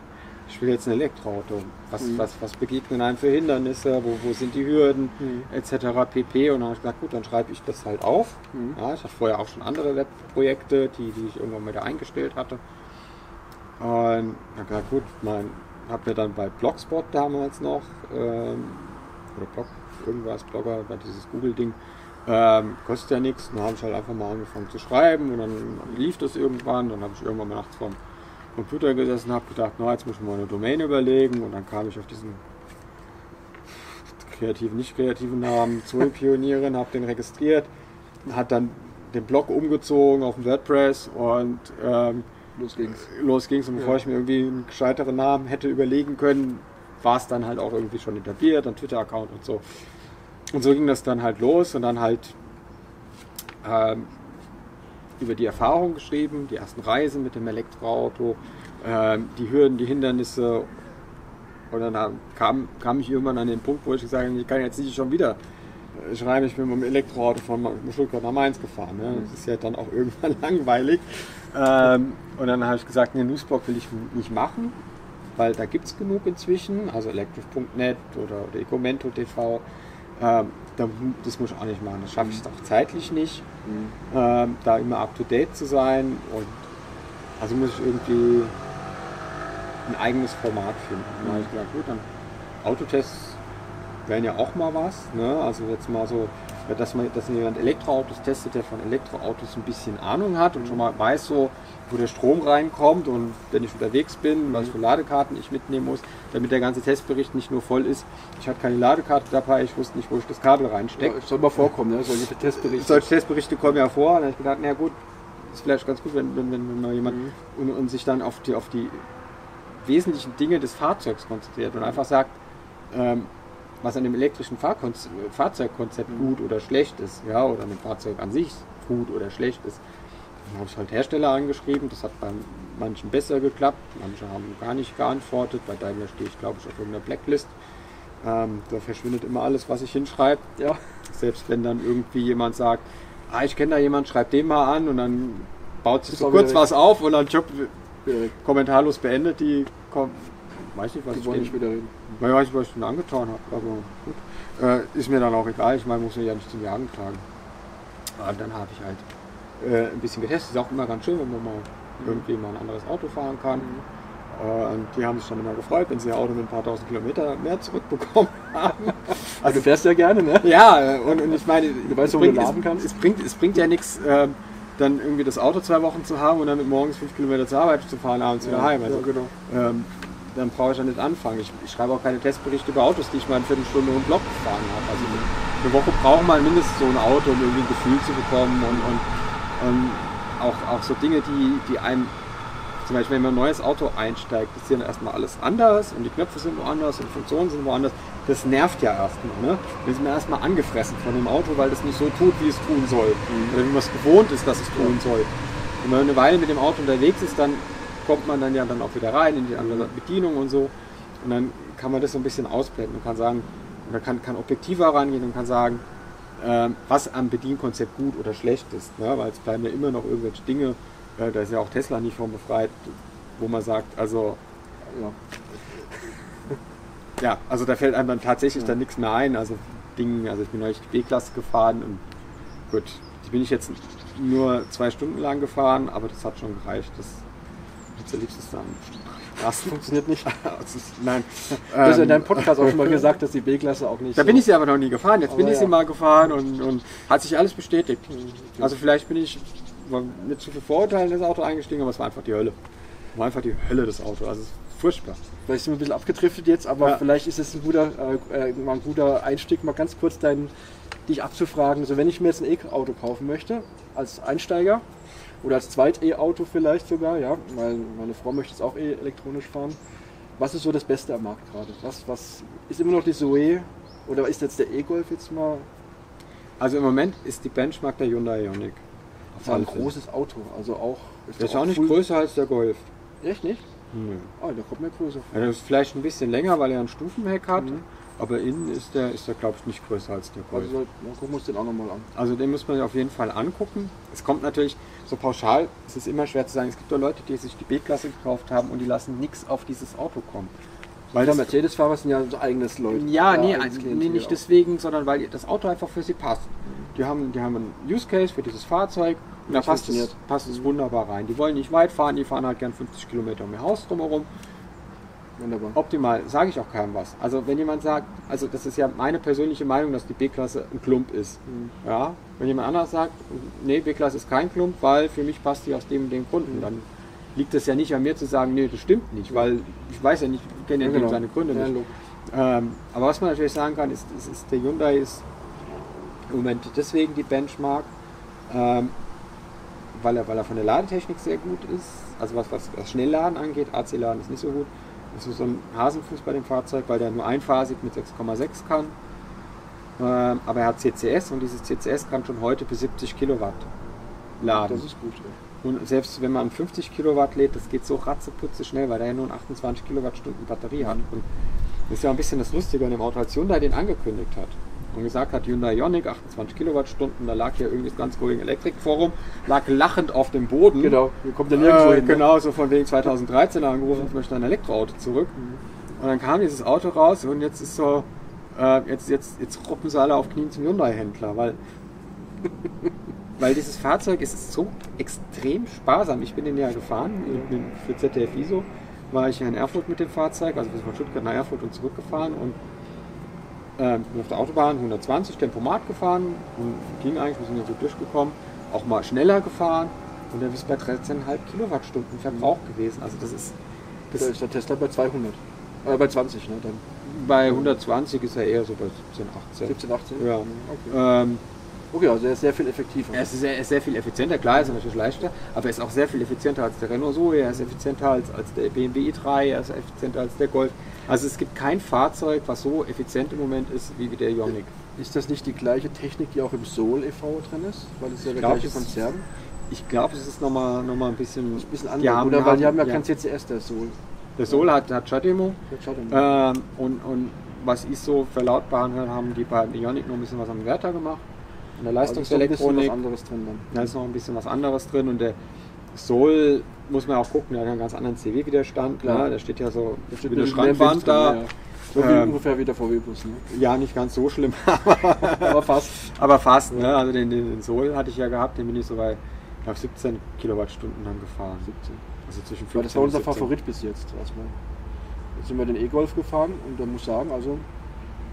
ich will jetzt ein Elektroauto. Was, mhm. was, was begegnen einem für Hindernisse, wo, wo sind die Hürden, mhm. etc. pp. Und dann habe ich gesagt, gut, dann schreibe ich das halt auf. Mhm. Ja, ich hatte vorher auch schon andere Webprojekte, die, die ich irgendwann mal da eingestellt hatte. Und habe gesagt, gut, mein, habe mir dann bei Blogspot damals noch, ähm, oder Blog, irgendwas, Blogger, bei dieses Google-Ding, ähm, kostet ja nichts. Dann habe ich halt einfach mal angefangen zu schreiben und dann lief das irgendwann. Dann habe ich irgendwann mal nachts vorm Computer gesessen, habe gedacht, na, jetzt muss ich mal eine Domain überlegen und dann kam ich auf diesen kreativen, nicht kreativen Namen, Zoe Pionierin, habe den registriert, hat dann den Blog umgezogen auf WordPress und ähm, los ging's. Los ging's und bevor ja. ich mir irgendwie einen gescheiteren Namen hätte überlegen können, war es dann halt auch irgendwie schon etabliert, ein Twitter-Account und so. Und so ging das dann halt los und dann halt ähm, über die Erfahrung geschrieben, die ersten Reisen mit dem Elektroauto, äh, die Hürden, die Hindernisse. Und dann kam, kam ich irgendwann an den Punkt, wo ich gesagt habe, ich kann jetzt nicht schon wieder schreiben, ich bin mit dem Elektroauto von Stuttgart nach Mainz gefahren. Ne? Das ist ja dann auch irgendwann langweilig. Ähm, und dann habe ich gesagt, nee, Newsblog will ich nicht machen, weil da gibt es genug inzwischen, also electric.net oder, oder Ecomento.tv. Ähm, das muss ich auch nicht machen. Das schaffe ich auch zeitlich nicht, mhm. ähm, da immer up to date zu sein. Und also muss ich irgendwie ein eigenes Format finden. Da habe ich gedacht, gut, dann Autotests wären ja auch mal was. Ne? Also jetzt mal so, dass man, dass jemand Elektroautos testet, der von Elektroautos ein bisschen Ahnung hat und schon mal weiß so, wo der Strom reinkommt und wenn ich unterwegs bin, was für Ladekarten ich mitnehmen muss, damit der ganze Testbericht nicht nur voll ist. Ich hatte keine Ladekarte dabei, ich wusste nicht, wo ich das Kabel reinstecke. Ja, soll mal vorkommen, ne? solche Testberichte. Solche Testberichte kommen ja vor. Und dann habe ich gedacht, na gut, ist vielleicht ganz gut, wenn, wenn, wenn mal jemand Mhm. und, und sich dann auf die, auf die wesentlichen Dinge des Fahrzeugs konzentriert und einfach sagt, ähm, was an dem elektrischen Fahrkonz Fahrzeugkonzept Mhm. gut oder schlecht ist, ja, oder an dem Fahrzeug an sich gut oder schlecht ist. Dann habe ich halt Hersteller angeschrieben, das hat bei manchen besser geklappt, manche haben gar nicht geantwortet, bei Daimler stehe ich glaube ich auf irgendeiner Blacklist. Ähm, da verschwindet immer alles, was ich hinschreibe. Ja, Selbst wenn dann irgendwie jemand sagt, ah, ich kenne da jemanden, schreib den mal an und dann baut sich so kurz was auf und dann Job ja, kommentarlos beendet, die kommen, weiß nicht, was die ich wollen nicht wieder reden. naja, ich was ich angetan habe, aber gut. Äh, ist mir dann auch egal, ich meine, muss mir ja nicht zum Jagen tragen. Aber dann habe ich halt äh, ein bisschen getestet. Ist auch immer ganz schön, wenn man mal irgendwie mal ein anderes Auto fahren kann. Äh, und die haben sich dann immer gefreut, wenn sie ihr Auto mit ein paar tausend Kilometer mehr zurückbekommen haben. Also du fährst ja gerne, ne? Ja, äh, und, und ich meine, weißt, es, wo du bringt, laden kannst? es, bringt, es bringt ja nichts, ähm, dann irgendwie das Auto zwei Wochen zu haben und dann mit morgens fünf Kilometer zur Arbeit zu fahren, abends wieder heim. Also, ja, genau. ähm, dann brauche ich ja nicht anfangen. Ich, ich schreibe auch keine Testberichte über Autos, die ich mal eine Viertelstunde im Block gefahren habe. Also eine Woche braucht man mindestens so ein Auto, um irgendwie ein Gefühl zu bekommen und, und, und auch, auch so Dinge, die, die einem, zum Beispiel wenn man in ein neues Auto einsteigt, ist ja erstmal alles anders und die Knöpfe sind woanders und die Funktionen sind woanders. Das nervt ja erstmal. Ne? Dann ist man erstmal angefressen von dem Auto, weil das nicht so tut, wie es tun soll. Oder wie man es gewohnt ist, dass es tun soll. Und wenn man eine Weile mit dem Auto unterwegs ist, dann kommt man dann ja dann auch wieder rein in die andere Bedienung und so. Und dann kann man das so ein bisschen ausblenden und kann sagen, oder kann, kann objektiver rangehen und kann sagen, ähm, was am Bedienkonzept gut oder schlecht ist. Ne? Weil es bleiben ja immer noch irgendwelche Dinge, äh, da ist ja auch Tesla nicht von befreit, wo man sagt, also Ja. ja, also da fällt einem dann tatsächlich dann nichts mehr ein. Also Dinge, also ich bin neulich die B-Klasse gefahren und gut, die bin ich jetzt nur zwei Stunden lang gefahren, aber das hat schon gereicht. Das jetzt erlebst du es dann. Das funktioniert nicht. Das ist, nein. Du hast ja in Ähm, deinem Podcast auch schon mal gesagt, dass die B-Klasse auch nicht Da so bin ich sie aber noch nie gefahren. Jetzt bin Aber ich sie ja. mal gefahren und, und hat sich alles bestätigt. Also vielleicht bin ich mit zu viel Vorurteilen in das Auto eingestiegen, aber es war einfach die Hölle. War einfach die Hölle das Auto. Also es ist furchtbar. Vielleicht sind wir ein bisschen abgedriftet jetzt, aber Ja. vielleicht ist es ein guter, äh, äh, mal ein guter Einstieg, mal ganz kurz dein, dich abzufragen. Also wenn ich mir jetzt ein E-Auto kaufen möchte, als Einsteiger oder als Zweit-E-Auto vielleicht sogar, ja, weil meine Frau möchte jetzt auch eh elektronisch fahren. Was ist so das Beste am Markt gerade? Was, was ist immer noch die Zoe oder ist jetzt der E-Golf jetzt mal Also im Moment ist die Benchmark der Hyundai Ioniq. das war ein großes Auto? Also auch Der ist doch auch nicht früh- größer als der Golf. Echt nicht? Nö. Ah, der kommt mir größer. vor. Das ist vielleicht ein bisschen länger, weil er ein Stufenheck hat. Mhm. Aber innen ist der, ist der glaube ich, nicht größer als der Golf. Also dann gucken wir uns den auch nochmal an. Also den muss man auf jeden Fall angucken. Es kommt natürlich so pauschal, es ist immer schwer zu sagen. Es gibt doch Leute, die sich die B-Klasse gekauft haben und die lassen nichts auf dieses Auto kommen. Weil der Mercedes-Fahrer sind ja so eigenes Leute. Ja, nee, Klientel nee, nicht auch. deswegen, sondern weil das Auto einfach für sie passt. Die haben, die haben einen Use Case für dieses Fahrzeug und da passt es, passt es wunderbar rein. Die wollen nicht weit fahren, die fahren halt gern 50 Kilometer um ihr Haus drumherum. Wunderbar. Optimal, sage ich auch keinem was. Also wenn jemand sagt, also das ist ja meine persönliche Meinung, dass die B-Klasse ein Klump ist. Mhm. Ja, wenn jemand anders sagt, nee, B-Klasse ist kein Klump, weil für mich passt die aus dem und dem Gründen, dann liegt es ja nicht an mir zu sagen, nee, das stimmt nicht, weil ich weiß ja nicht, ich kenne ja, genau. seine Gründe Ja, nicht. Ähm, aber was man natürlich sagen kann, ist, ist, ist der Hyundai ist im Moment deswegen die Benchmark, ähm, weil, er, weil er von der Ladetechnik sehr gut ist. Also was, was, was Schnellladen angeht, AC-Laden ist nicht so gut. Das ist so ein Hasenfuß bei dem Fahrzeug, weil der nur einphasig mit 6,6 kann. Ähm, aber er hat CCS und dieses CCS kann schon heute bis 70 Kilowatt laden. Das ist gut. Ja. Und selbst wenn man 50 Kilowatt lädt, das geht so ratzeputze schnell, weil der ja nur 28 Kilowattstunden Batterie hat. Und das ist ja ein bisschen das Lustige an dem Auto, als Hyundai den angekündigt hat und gesagt hat, Hyundai Ioniq 28 Kilowattstunden, da lag ja irgendwie das ganz Going Electric Forum, lag lachend auf dem Boden. Genau, wir kommen ja nirgendwo Äh, hin. ne? genau, so von wegen 2013 angerufen, ich möchte ein Elektroauto zurück. Und dann kam dieses Auto raus und jetzt ist so, äh, jetzt, jetzt, jetzt ruppen sie alle auf Knien zum Hyundai-Händler, weil, weil dieses Fahrzeug ist so extrem sparsam. Ich bin den ja gefahren für ZDF ISO war ich hier in Erfurt mit dem Fahrzeug, also sind von Stuttgart nach Erfurt und zurückgefahren und ähm, bin auf der Autobahn 120 Tempomat gefahren und ging eigentlich, wir sind ja so durchgekommen, auch mal schneller gefahren und dann bist du bei 13,5 Kilowattstunden Verbrauch gewesen. Also das ist Da ist der Tesla bei 200. Äh, bei 20, ne? Dann bei 120 ist er eher so bei 17, 18. 17, 18? Ja. Okay, Ähm, okay also er ist sehr viel effektiver. er ist sehr, er ist sehr viel effizienter, klar ist er natürlich leichter, aber er ist auch sehr viel effizienter als der Renault Zoe, er ist effizienter als, als der BMW i3, er ist effizienter als der Golf. Also es gibt kein Fahrzeug, was so effizient im Moment ist wie der Ioniq. Ist das nicht die gleiche Technik, die auch im Soul e.V. drin ist? Weil es ja der gleiche Konzern. Ich glaube, es ist nochmal noch mal ein bisschen, Ein bisschen anders. haben- Oder weil die haben ja ja. kein CCS, der Soul. Der Soul hat, hat dann- ähm, und, und was ich so verlautbaren höre, haben die beiden Ioniq noch ein bisschen was am Wärter gemacht. An der Also ist Leistungselektronik. was anderes drin dann. Da ist noch ein bisschen was anderes drin und der Soul muss man auch gucken, der hat einen ganz anderen CW-Widerstand. Klar. Ne? Der steht ja so steht wie eine Schrankwand drin, da. ja, ja. So wie Ähm, ungefähr wie der VW-Bus. Ne? Ja, nicht ganz so schlimm, Aber fast. aber fast. Ne? Also den, den, Soul hatte ich ja gehabt, den bin ich so bei ich glaub, 17 Kilowattstunden dann gefahren. 17. Also zwischen 15 Weil das war unser und 17. Favorit bis jetzt erstmal. Jetzt sind wir den E-Golf gefahren und da muss ich sagen, also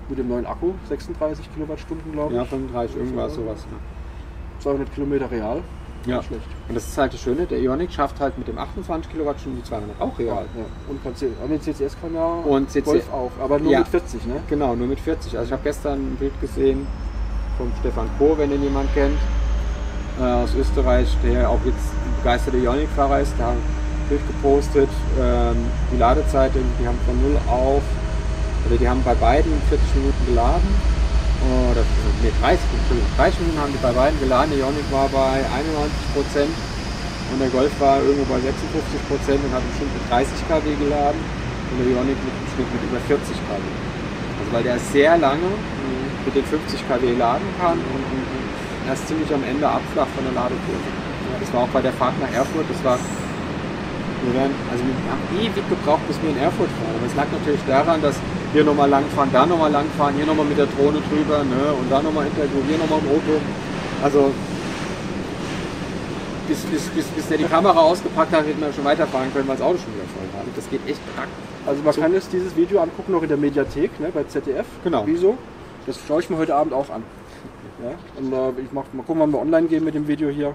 mit dem neuen Akku, 36 Kilowattstunden glaube ich, Ja, 35, irgendwas sowas. Ne? 200 Kilometer real. Ja. Nicht schlecht. Und das ist halt das Schöne, der Ioniq schafft halt mit dem 28 Kilowattstunden die 200 auch real. Ja. Und kann den CCS kann ja Und CC Golf auch, aber nur Ja. mit 40, ne? Genau, nur mit 40. Also ich habe gestern ein Bild gesehen vom Stefan Koh, wenn den jemand kennt, äh, aus Österreich, der auch jetzt ein begeisterter Ioniq-Fahrer ist. Da ein Bild gepostet, ähm, die Ladezeit, die haben von 0 auf, oder die haben bei beiden 40 Minuten geladen. Oder nee, 30, Entschuldigung, 30 Minuten haben die bei beiden geladen. Der Ioniq war bei 91 Prozent und der Golf war irgendwo bei 56 Prozent und hat im Schnitt mit 30 kW geladen und der Ioniq mit im mit über 40 kW. Also weil der sehr lange mit den 50 kW laden kann und, und, und erst ziemlich am Ende abflacht von der Ladekurve. Das war auch bei der Fahrt nach Erfurt, das war wir werden, also wir haben ewig gebraucht, bis wir in Erfurt fahren. Aber es lag natürlich daran, dass hier nochmal langfahren, da nochmal langfahren, hier nochmal mit der Drohne drüber, ne, und da nochmal Interview, hier nochmal im Auto. Also bis, bis, bis, bis der die Kamera ausgepackt hat, hätten wir schon weiterfahren können, weil das Auto schon wieder voll war. Das geht echt brack. Also man So. kann jetzt dieses Video angucken, noch in der Mediathek, ne, bei ZDF. Genau. Wieso? Das schaue ich mir heute Abend auch an. Ja? Und äh, ich mach, mal gucken, wann wir online gehen mit dem Video hier.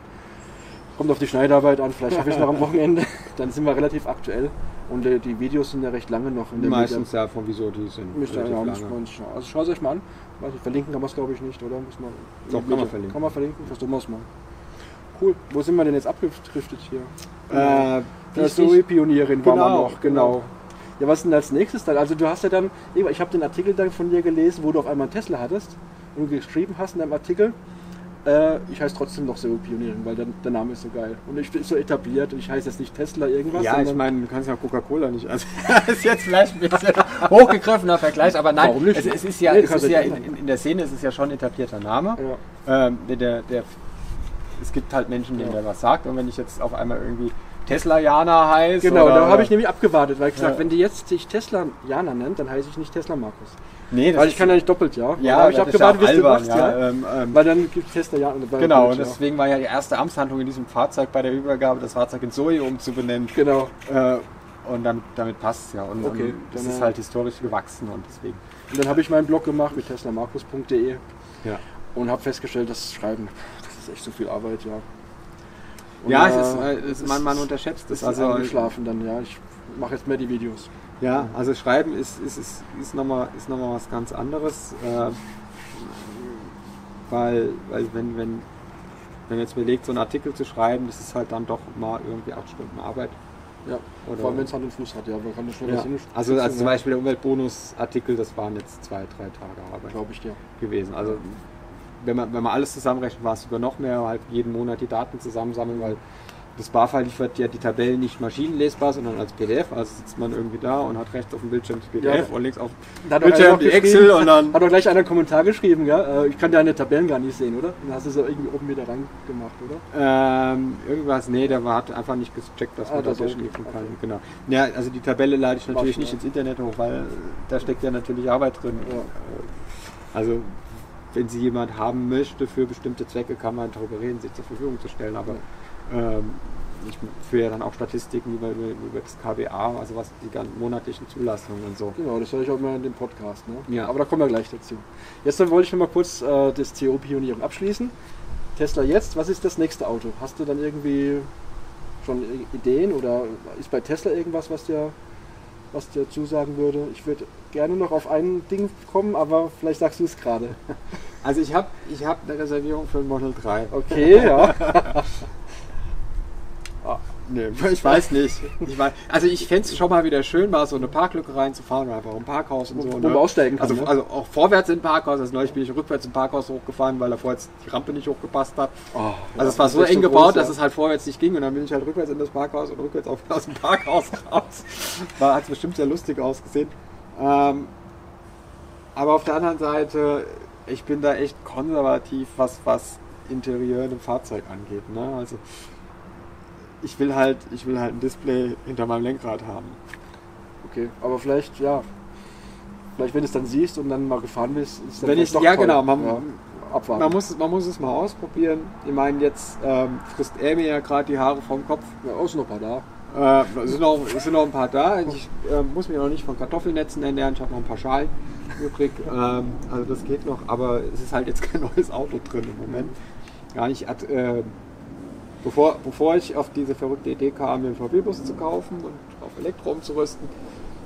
Kommt auf die Schneidarbeit an, vielleicht schaffe ich es noch am Wochenende. Dann sind wir relativ aktuell. Und äh, die Videos sind ja recht lange noch in der Meistens ja von wieso die sind. Müsste, ja, lange. Also schaut es euch mal an. Nicht, verlinken kann man es glaube ich nicht, oder? Muss man, Doch, kann man verlinken. Kann man verlinken, versuchen wir es mal. Cool. Wo sind wir denn jetzt abgedriftet hier? Äh, Der wichtig- Zoe-Pionierin war Genau, man noch, genau. Ja, was denn als nächstes dann? Also du hast ja dann, ich habe den Artikel dann von dir gelesen, wo du auf einmal einen Tesla hattest und du geschrieben hast in deinem Artikel, äh, ich heiße trotzdem noch Zoe-Pionierin, weil der, der Name ist so geil. Und ich bin so etabliert und ich heiße jetzt nicht Tesla irgendwas. Ja, ich meine, du kannst ja Coca-Cola nicht. Also, das ist jetzt vielleicht ein bisschen hochgegriffener Vergleich, aber nein, Warum nicht? Es, es ist ja, Nee, es ist ja in, in, der Szene ist es ja schon ein etablierter Name. Ja. Ähm, der, der, der, es gibt halt Menschen, denen Ja. der was sagt. Und wenn ich jetzt auf einmal irgendwie Tesla-Jana heiße. Genau, oder, da habe ich nämlich abgewartet, weil ich gesagt, Ja. wenn die jetzt sich Tesla Jana nennt, dann heiße ich nicht Tesla Markus. Nee, das Weil ich ist- kann ja nicht doppelt, ja. Ja, da habe ich das ja abgewartet, bis du albern, machst, ja. Ähm, ähm, Weil dann gibt Tesla Jana. genau, und deswegen war ja die erste Amtshandlung in diesem Fahrzeug bei der Übergabe, das Fahrzeug in Zoe umzubenennen. Genau. Äh, und dann, damit passt es ja. Und, Okay, es dann, ist äh, halt historisch gewachsen und deswegen. Und dann habe ich meinen Blog gemacht mit teslamarkus.de Ja. und habe festgestellt, das Schreiben, das ist echt so viel Arbeit, ja. Und, Ja, äh, es ist, äh, es ist, man, man unterschätzt das es. Also, eingeschlafen dann, ja. Ich mache jetzt mehr die Videos. ja, also Schreiben ist, ist, ist, ist nochmal ist noch mal was ganz anderes. Äh, weil, weil wenn, wenn, wenn man jetzt überlegt, so einen Artikel zu schreiben, das ist halt dann doch mal irgendwie acht Stunden Arbeit. Ja. Oder- Vor allem, wenn es Hand und Fuß hat, ja. Man kann das schnell Ja. was hin- Also, also zum Beispiel der Umweltbonus-Artikel, das waren jetzt zwei, drei Tage Arbeit Glaube ich dir. gewesen. Also wenn man, wenn man alles zusammenrechnet, war es sogar noch mehr, halt jeden Monat die Daten zusammensammeln, weil das BAFA liefert ja die Tabellen nicht maschinenlesbar, sondern als PDF. Also sitzt man irgendwie da und hat rechts auf dem Bildschirm das PDF Ja. und links auf einer Bildschirm die Excel und dann. Hat doch gleich einer einen Kommentar geschrieben, gell? Äh, Ich kann deine Tabellen gar nicht sehen, oder? Dann hast du so irgendwie oben wieder reingemacht, oder? Ähm, irgendwas, nee, der war, hat einfach nicht gecheckt, dass Ah, man da durchklicken nicht. kann. Okay. Genau. Ja, also die Tabelle lade ich natürlich Mach nicht mal. ins Internet hoch, weil da steckt ja natürlich Arbeit drin. Ja. Also wenn sie jemand haben möchte für bestimmte Zwecke, kann man darüber reden, sie zur Verfügung zu stellen. Aber ähm, ich führe ja dann auch Statistiken über, über, das KBA, also was die ganzen monatlichen Zulassungen und so. Genau, das höre ich auch immer in dem Podcast. Ne? Ja. Aber da kommen wir gleich dazu. Jetzt dann wollte ich noch mal kurz äh, das CO-Pionierung abschließen. Tesla jetzt, was ist das nächste Auto? Hast du dann irgendwie schon Ideen oder ist bei Tesla irgendwas, was dir, was dir zusagen würde? Ich würde gerne noch auf ein Ding kommen, aber vielleicht sagst du es gerade. Also ich habe ich hab eine Reservierung für ein Model 3. Okay, ja. Nee, ich weiß nicht. Ich weiß, also ich fände es schon mal wieder schön, mal so eine Parklücke reinzufahren oder einfach ein Parkhaus und so. Wo ne? man aussteigen kann. Also, ne? also auch vorwärts in Parkhaus, also neulich bin ich rückwärts im Parkhaus hochgefahren, weil da vorher jetzt die Rampe nicht hochgepasst hat. Oh, Also es war so eng gebaut, dass es halt vorwärts nicht ging und dann bin ich halt rückwärts in das Parkhaus und rückwärts auf, aus dem Parkhaus raus. War hat bestimmt sehr lustig ausgesehen. Ähm, aber auf der anderen Seite, ich bin da echt konservativ, was, was Interieur in einem Fahrzeug angeht. Ne? Also ich will halt, ich will halt ein Display hinter meinem Lenkrad haben. Okay, aber vielleicht, ja. Vielleicht, wenn du es dann siehst und dann mal gefahren bist, ist dann Wenn vielleicht ich, doch ja toll. genau, man, ja. Abwarten. man, muss, man muss es mal ausprobieren. Ich meine, jetzt ähm, frisst er mir ja gerade die Haare vom Kopf. ja, auch noch ein paar da. Äh, es, sind noch, sind noch ein paar da. Ich äh, muss mich noch nicht von Kartoffelnetzen ernähren. Ich habe noch ein paar Schalen übrig. Ähm, also das geht noch, aber es ist halt jetzt kein neues Auto drin im Moment. Gar nicht. Äh, bevor, bevor ich auf diese verrückte Idee kam, mir einen VW-Bus zu kaufen und auf Elektro umzurüsten,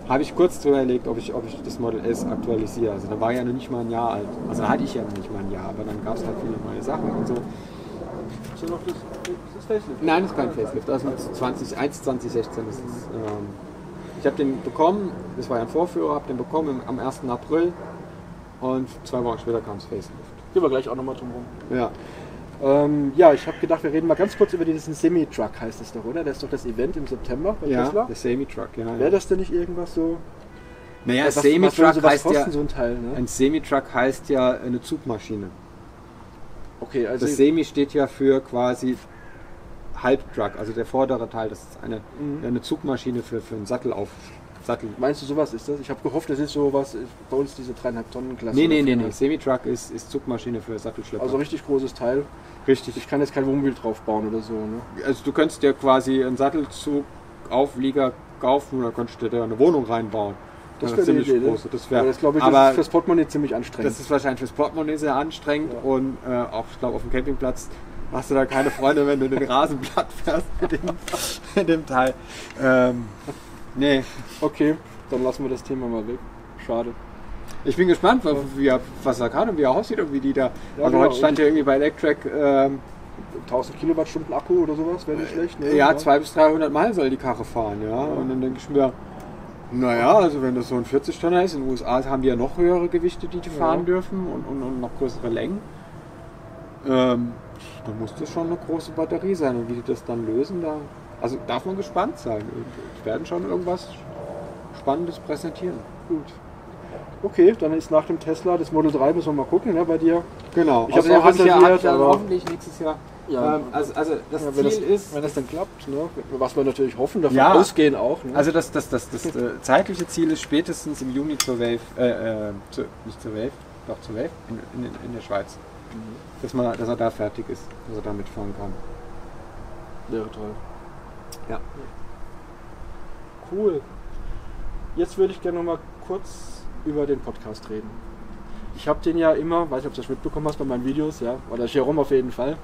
habe ich kurz drüber überlegt, ob ich, ob ich das Model S aktualisiere. Also da war ja noch nicht mal ein Jahr alt. Also da hatte ich ja noch nicht mal ein Jahr, aber dann gab es halt viele neue Sachen und so. Noch das, das Facelift? Nein, das ist kein Facelift. Das ist 2001, 2016. Das ist, ähm, ich habe den bekommen, das war ja ein Vorführer, habe den bekommen am 1. April und zwei Wochen später kam das Facelift. Gehen wir gleich auch nochmal drum rum. Ja, Ähm, ja, ich habe gedacht, wir reden mal ganz kurz über diesen Semi-Truck, heißt es doch, oder? Das ist doch das Event im September bei ja Tesla. der Semi-Truck. Ja, Wäre das denn nicht irgendwas so? naja, was, was Semi-Truck sowas heißt ja, so ein Teil, ne? ein Semi-Truck heißt ja eine Zugmaschine. Okay, also Das Semi steht ja für quasi Halbtruck, also der vordere Teil. Das ist eine, Mhm. eine Zugmaschine für, für einen Sattel auf Sattel. meinst du sowas ist das? Ich habe gehofft, das ist sowas bei uns diese dreieinhalb Tonnen Klasse. Nee, nee, nee, nee. Semi-Truck ist, ist Zugmaschine für Sattelschlepper. Also richtig großes Teil. richtig. Ich kann jetzt kein Wohnmobil drauf bauen oder so, ne? Also du könntest dir quasi einen Sattelzug, Auflieger kaufen oder könntest dir da eine Wohnung reinbauen. Das wäre ziemlich Idee, ne? groß. Das wär, Aber das glaube ich, aber das ist fürs Portemonnaie ziemlich anstrengend. das ist wahrscheinlich fürs Portemonnaie sehr anstrengend Ja. und äh, auch, ich glaube, auf dem Campingplatz hast du da keine Freunde, wenn du den Rasen platt fährst mit dem, mit dem Teil. Ähm, nee, okay, dann lassen wir das Thema mal weg. Schade. ich bin gespannt, was, wie er, was er kann und wie er aussieht und wie die da. Ja, also genau. heute stand ja irgendwie bei Electrac, ähm, 1000 Kilowattstunden Akku oder sowas, wäre nicht schlecht. Ne? ja, 200 bis 300 Mal soll die Karre fahren, ja. Und dann denke ich mir, naja, also wenn das so ein 40-Tonner ist, in den USA haben die ja noch höhere Gewichte, die die Ja. fahren dürfen und, und, und noch größere Längen. Ähm, dann muss das schon eine große Batterie sein. Und wie die das dann lösen, da. Also darf man gespannt sein. Die werden schon irgendwas Spannendes präsentieren. Gut. Okay, dann ist nach dem Tesla das Model 3, müssen wir mal gucken, ne, bei dir. Genau. Ich hab's Außerdem auch hab ich ja, hab ich ja hoffentlich nächstes Jahr. Ja. Ähm, also, also das Ja, Ziel das, ist. wenn das dann klappt, ne? was wir natürlich hoffen, davon Ja. ausgehen auch. Ne? Also das, das, das, das äh, zeitliche Ziel ist spätestens im Juni zur Wave, äh, äh, zu, nicht zur Wave, doch zur Wave, in, in, in der Schweiz. Dass, man, dass er da fertig ist, dass er da mitfahren kann. wäre toll. Ja. Cool. Jetzt würde ich gerne noch mal kurz über den Podcast reden. Ich habe den ja immer, weiß nicht, ob du das mitbekommen hast bei meinen Videos, ja, oder Jerome auf jeden Fall.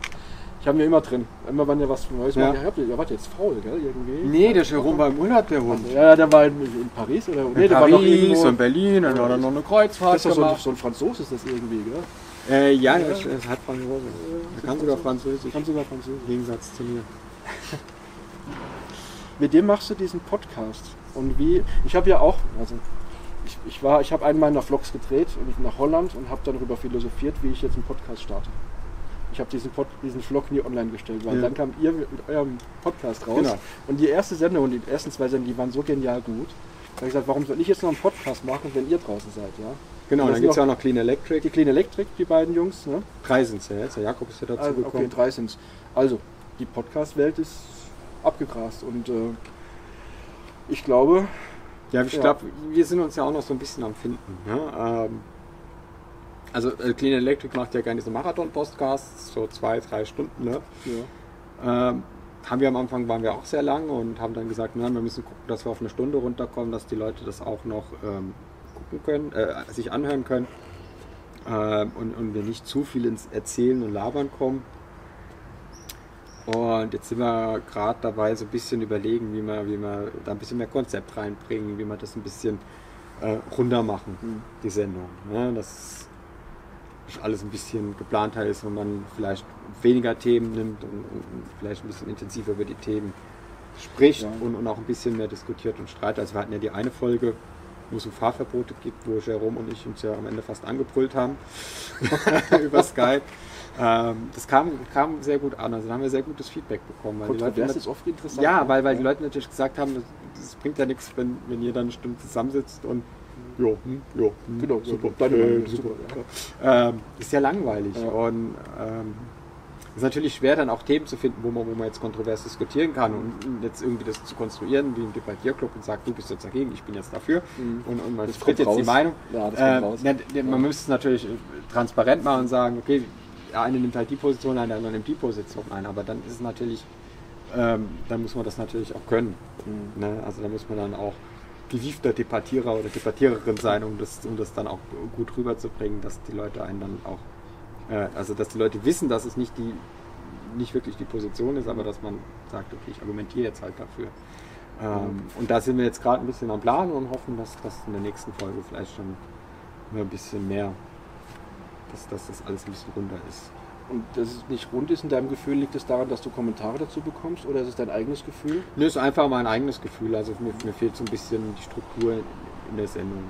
Ich habe ihn ja immer drin. Immer wenn ihr was Neues Ja. macht. Ja, ihr- wart jetzt faul, gell, irgendwie? Nee, der Jerome war im Urlaub, der Hund. Ja, der war in, in Paris oder? Nee, in der war noch Paris irgendwo. und Berlin, dann hat er noch eine Kreuzfahrt Das ist doch so so ein Franzose ist das irgendwie, gell? Äh, ja, der ist, ist halb Franzose. Er kann sogar Französisch. Kann sogar Französisch. Im Gegensatz zu mir. Mit dem machst du diesen Podcast. Und wie, ich habe ja auch, also ich, ich war, ich habe einen meiner Vlogs gedreht und nach Holland und habe darüber philosophiert, wie ich jetzt einen Podcast starte. Ich habe diesen, Pod, diesen Vlog nie online gestellt, weil Ja. dann kam ihr mit eurem Podcast raus. Genau. Und die erste Sendung und die ersten zwei Sendungen, die waren so genial gut. Da habe ich gesagt, warum soll ich jetzt noch einen Podcast machen, wenn ihr draußen seid, ja? Genau, Und dann gibt es sind ja auch noch Clean Electric. Die Clean Electric, die beiden Jungs, ne? Drei sind ja jetzt. Der Jakob ist ja dazu Also, okay, gekommen. drei sind's. Also, die Podcast-Welt ist abgegrast und äh, ich glaube, Ja, ich Ja. glaube, wir sind uns ja auch noch so ein bisschen am Finden. Ne? Ähm, also äh, Clean Electric macht ja gerne diese Marathon-Podcasts, so zwei, drei Stunden. Ne? ja, Ähm, haben wir am Anfang, waren wir auch sehr lang und haben dann gesagt, na, wir müssen gucken, dass wir auf eine Stunde runterkommen, dass die Leute das auch noch ähm, gucken können, äh, sich anhören können äh, und, und wir nicht zu viel ins Erzählen und Labern kommen. Und jetzt sind wir gerade dabei, so ein bisschen überlegen, wie wir, wie wir da ein bisschen mehr Konzept reinbringen, wie wir das ein bisschen äh, runder machen, mhm. die Sendung. Ne? Dass alles ein bisschen geplanter ist und man vielleicht weniger Themen nimmt und, und, vielleicht ein bisschen intensiver über die Themen spricht ja. und, und, auch ein bisschen mehr diskutiert und streitet. Also wir hatten ja die eine Folge, wo es um Fahrverbote gibt, wo Jerome und ich uns ja am Ende fast angebrüllt haben über Skype. Ähm, das kam, kam sehr gut an, also da haben wir sehr gutes Feedback bekommen. Weil die Leute, das ist oft interessant. Ja, weil, weil die Leute natürlich gesagt haben, es bringt ja nichts, wenn, wenn ihr dann eine Stunde zusammensitzt und ja, hm, ja, hm, genau, super, deine Meinung, super. Ja. Ähm, ist ja langweilig ja. und ähm, ist natürlich schwer, dann auch Themen zu finden, wo man, wo man jetzt kontrovers diskutieren kann und jetzt irgendwie das zu konstruieren, wie im Debattierclub und sagt, du bist jetzt dagegen, ich bin jetzt dafür mhm. und, und man spricht jetzt raus. die Meinung. Ja, das kommt äh, raus. Ja, man müsste es natürlich transparent machen und sagen, okay, der eine nimmt halt die Position ein, der andere nimmt die Position ein, aber dann ist es natürlich, ähm, dann muss man das natürlich auch können. Mhm. Ne? Also da muss man dann auch gewiefter Debattierer oder Debattiererin sein, um das, um das dann auch gut rüberzubringen, dass die Leute einen dann auch, äh, also dass die Leute wissen, dass es nicht die nicht wirklich die Position ist, aber dass man sagt, okay, ich argumentiere jetzt halt dafür. Ähm, und da sind wir jetzt gerade ein bisschen am Plan und hoffen, dass das in der nächsten Folge vielleicht schon ein bisschen mehr, dass, dass das alles ein bisschen runter ist. Und dass es nicht rund ist in deinem Gefühl, liegt es daran, dass du Kommentare dazu bekommst oder ist es dein eigenes Gefühl? Nö, es ist einfach mein eigenes Gefühl. Also mir, mir fehlt so ein bisschen die Struktur in der Sendung.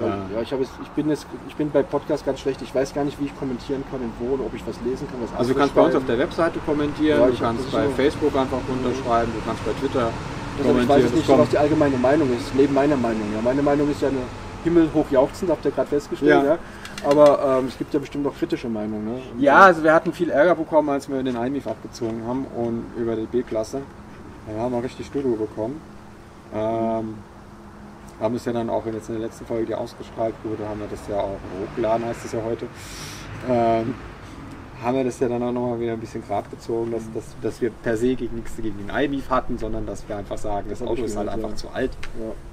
Ja, ich, jetzt, ich, bin jetzt, ich bin bei Podcast ganz schlecht. Ich weiß gar nicht, wie ich kommentieren kann und wo und ob ich was lesen kann. Was also du kannst bei uns auf der Webseite kommentieren, ja, du kannst bei Facebook einfach runterschreiben, du kannst bei Twitter also kommentieren. Ich weiß jetzt nicht, so, was die allgemeine Meinung ist, neben meiner Meinung. Ja, meine Meinung ist ja eine himmelhoch jauchzend, habt ihr gerade festgestellt. Ja. ja. Aber ähm, es gibt ja bestimmt auch kritische Meinungen. Ne? ja, also wir hatten viel Ärger bekommen, als wir den IMIF abgezogen haben und über die B-Klasse. Da haben wir richtig Studio bekommen. Ähm, haben es ja dann auch in, jetzt in der letzten Folge, die ausgestrahlt wurde, haben wir das ja auch hochgeladen, heißt es ja heute. Ähm, haben wir das ja dann auch nochmal wieder ein bisschen gerade gezogen, dass, dass, dass wir per se gegen nichts gegen den iMIF hatten, sondern dass wir einfach sagen, das, das Auto ist halt ja. einfach zu alt.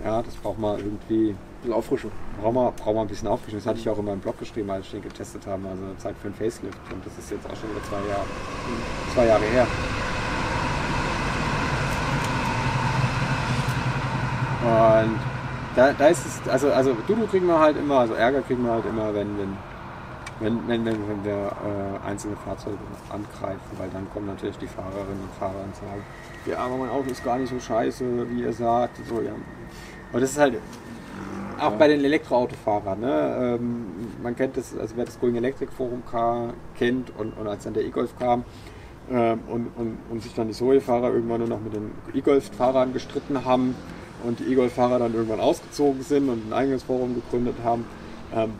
Ja. ja, das braucht man irgendwie bisschen Auffrischung. Brauchen wir, brauchen wir ein bisschen Auffrischung. Das hatte ich auch in meinem Blog geschrieben, als ich den getestet habe. Also Zeit für ein Facelift. Und das ist jetzt auch schon wieder zwei Jahre, zwei Jahre her. Und da, da ist es, also, also Dudu kriegen wir halt immer, also Ärger kriegen wir halt immer, wenn, wenn, wenn, wenn, wenn, wenn wir äh, einzelne Fahrzeuge angreifen, weil dann kommen natürlich die Fahrerinnen und Fahrer und sagen, ja, aber mein Auto ist gar nicht so scheiße, wie ihr sagt. So, ja. Und das ist halt, auch bei den Elektroautofahrern. Ne? Ähm, man kennt das, also wer das Going Electric Forum kennt und, und als dann der E-Golf kam ähm, und, und, und sich dann die Zoe-Fahrer irgendwann nur noch mit den E-Golf-Fahrern gestritten haben und die E-Golf-Fahrer dann irgendwann ausgezogen sind und ein eigenes Forum gegründet haben. Ähm,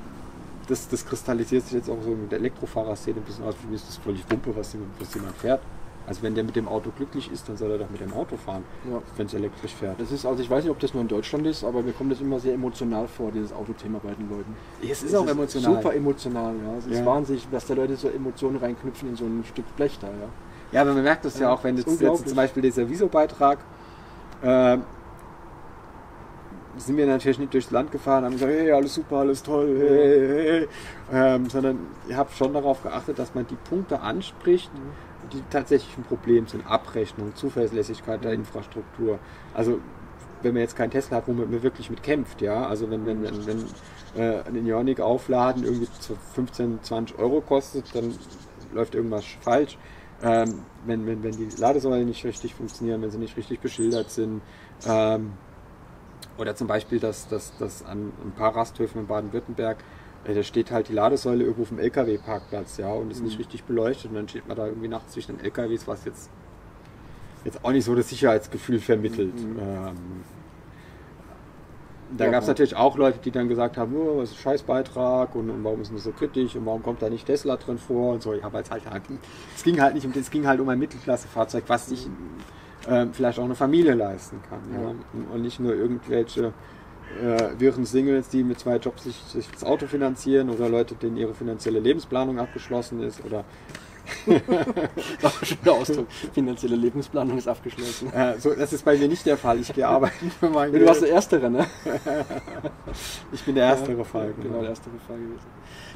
das, das kristallisiert sich jetzt auch so mit der Elektrofahrer-Szene ein bisschen aus. Für mich ist das völlig Wumpe, was was jemand fährt. Also wenn der mit dem Auto glücklich ist, dann soll er doch mit dem Auto fahren, ja. wenn es elektrisch fährt. Das ist, also ich weiß nicht, ob das nur in Deutschland ist, aber mir kommt das immer sehr emotional vor, dieses Autothema bei den Leuten. Es ist es auch ist emotional. Super emotional, ja. Es ist ja. wahnsinnig, dass da Leute so Emotionen reinknüpfen in so ein Stück Blech da, ja. Ja, aber man merkt das ja, ja auch, wenn jetzt, jetzt, zum Beispiel dieser Wieso-Beitrag, äh, sind wir natürlich nicht durchs Land gefahren, haben gesagt, hey, alles super, alles toll, hey, hey, hey. Ähm, sondern ihr habt schon darauf geachtet, dass man die Punkte anspricht, mhm die tatsächlichen Probleme sind Abrechnung, Zuverlässigkeit der Infrastruktur. Also wenn man jetzt keinen Tesla hat, wo man wirklich mit kämpft, ja, also wenn, wenn, wenn, wenn äh, ein Ionic aufladen irgendwie 15, 20 Euro kostet, dann läuft irgendwas falsch. Ähm, wenn, wenn, wenn die Ladesäulen nicht richtig funktionieren, wenn sie nicht richtig beschildert sind, ähm, oder zum Beispiel, dass, dass, dass an ein paar Rasthöfen in Baden-Württemberg da steht halt die Ladesäule irgendwo auf dem LKW-Parkplatz, ja, und ist mhm. nicht richtig beleuchtet. Und dann steht man da irgendwie nachts zwischen den LKWs, was jetzt, jetzt auch nicht so das Sicherheitsgefühl vermittelt. Mhm. Ähm, da ja, gab es natürlich auch Leute, die dann gesagt haben, oh, was ist ein Scheißbeitrag und, und, warum ist das so kritisch und warum kommt da nicht Tesla drin vor und so. Ja, weil es halt, es ging halt nicht um, es ging halt um ein Mittelklassefahrzeug, was sich äh, vielleicht auch eine Familie leisten kann. Ja. Ja. Und, nicht nur irgendwelche äh, wirren Singles, die mit zwei Jobs sich, sich, das Auto finanzieren oder Leute, denen ihre finanzielle Lebensplanung abgeschlossen ist oder das ist schon der Ausdruck. Finanzielle Lebensplanung ist abgeschlossen. Äh, so, das ist bei mir nicht der Fall. Ich gehe arbeiten für mein Du warst der Erstere, ne? Ich bin der erstere Fall. Genau, der erste Fall gewesen.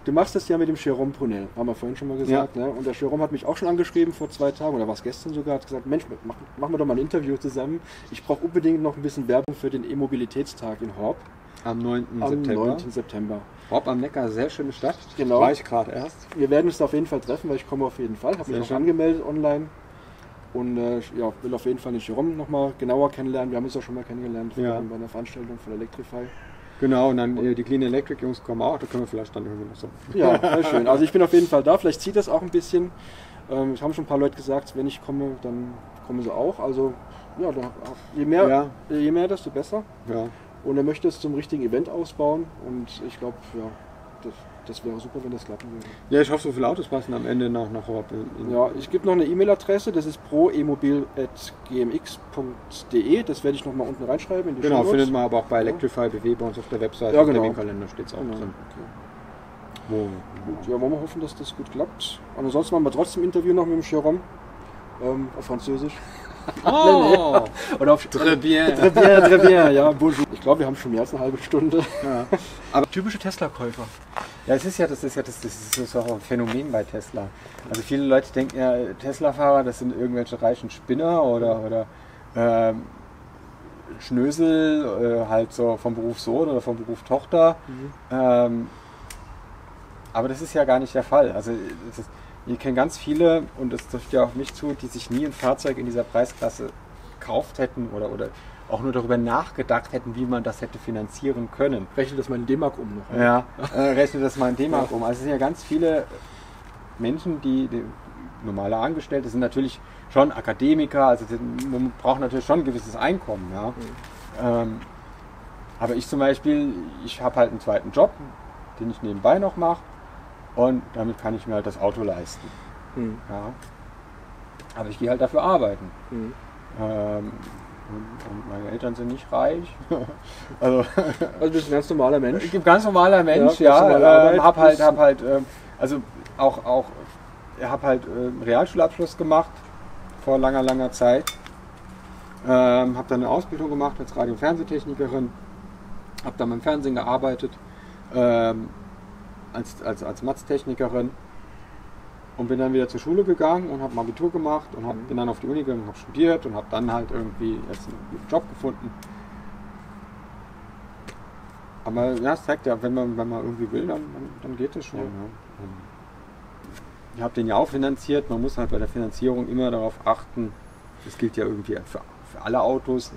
Du machst das ja mit dem Jérôme Brunel, haben wir vorhin schon mal gesagt. Ne? Und der Jérôme hat mich auch schon angeschrieben vor zwei Tagen, oder war es gestern sogar, hat gesagt, Mensch, mach, machen wir doch mal ein Interview zusammen. Ich brauche unbedingt noch ein bisschen Werbung für den E-Mobilitätstag in Horb Am 9. am September. 9. September. Horb am Neckar, sehr schöne Stadt. Genau. War ich gerade erst. Wir werden uns auf jeden Fall treffen, weil ich komme auf jeden Fall. Habe mich auch schön. angemeldet online. Und äh, ja, will auf jeden Fall den Jerome nochmal genauer kennenlernen. Wir haben uns auch schon mal kennengelernt Ja. bei einer Veranstaltung von Electrify. Genau, und dann äh, die Clean Electric Jungs kommen auch. Da können wir vielleicht dann irgendwie noch so. Ja, sehr schön. Also ich bin auf jeden Fall da. Vielleicht zieht das auch ein bisschen. Ähm, es haben schon ein paar Leute gesagt, wenn ich komme, dann kommen sie auch. Also ja, da, je, mehr, Ja. je mehr, desto besser. Ja. Und er möchte es zum richtigen Event ausbauen. Und ich glaube, ja, das, das wäre super, wenn das klappen würde. ja, ich hoffe, so viele Autos passen am Ende nach, nach Horb. Ja, ich gebe noch eine E-Mail-Adresse, das ist proemobil.gmx.de. Das werde ich noch mal unten reinschreiben in die Genau, Shownotes. findet man aber auch bei Electrify BW bei uns auf der Website. Ja, Im genau. Terminkalender steht es auch Genau. drin. Okay. Gut, ja, wollen wir hoffen, dass das gut klappt. Und ansonsten machen wir trotzdem ein Interview noch mit dem Jérôme. Ähm, auf Französisch. Oh, Oder auf très bien. Très bien, très bien, ja, bonjour. Ich glaube, wir haben schon mehr als eine halbe Stunde. Ja. Aber typische Tesla-Käufer. Ja, es ist ja, das ist ja, das, das ist auch ein Phänomen bei Tesla. Also viele Leute denken ja, Tesla-Fahrer, das sind irgendwelche reichen Spinner oder, oder ähm, Schnösel, äh, halt so vom Beruf Sohn oder vom Beruf Tochter. Ähm, aber das ist ja gar nicht der Fall. Also das ich kenne ganz viele, und das trifft ja auf mich zu, die sich nie ein Fahrzeug in dieser Preisklasse gekauft hätten oder, oder auch nur darüber nachgedacht hätten, wie man das hätte finanzieren können. Rechne das mal in D-Mark um noch. Ja, äh, rechne das mal in D-Mark um. Also es sind ja ganz viele Menschen, die, die normale Angestellte sind natürlich schon Akademiker, also man braucht natürlich schon ein gewisses Einkommen. Ja. Ähm, aber ich zum Beispiel, ich habe halt einen zweiten Job, den ich nebenbei noch mache und damit kann ich mir halt das Auto leisten. Hm. Ja. Aber ich gehe halt dafür arbeiten. Hm. Ähm, und, und meine Eltern sind nicht reich. also Also du bist ein ganz normaler Mensch. ich bin ganz normaler Mensch, Ja, ja. ähm, hab halt, hab halt, ähm, also auch, auch, hab halt ähm, Realschulabschluss gemacht vor langer, langer Zeit. Ähm, hab dann eine Ausbildung gemacht als Radio- und Fernsehtechnikerin. Hab dann beim Fernsehen gearbeitet ähm, als, als, als Mathstechnikerin und bin dann wieder zur Schule gegangen und habe Abitur gemacht und hab, bin dann auf die Uni gegangen, habe studiert und habe dann halt irgendwie jetzt einen guten Job gefunden. Aber ja, es zeigt ja, wenn man, wenn man irgendwie will, dann, dann, geht es schon. Ja. Ja. Ich habe den ja auch finanziert. Man muss halt bei der Finanzierung immer darauf achten, das gilt ja irgendwie für, für alle Autos,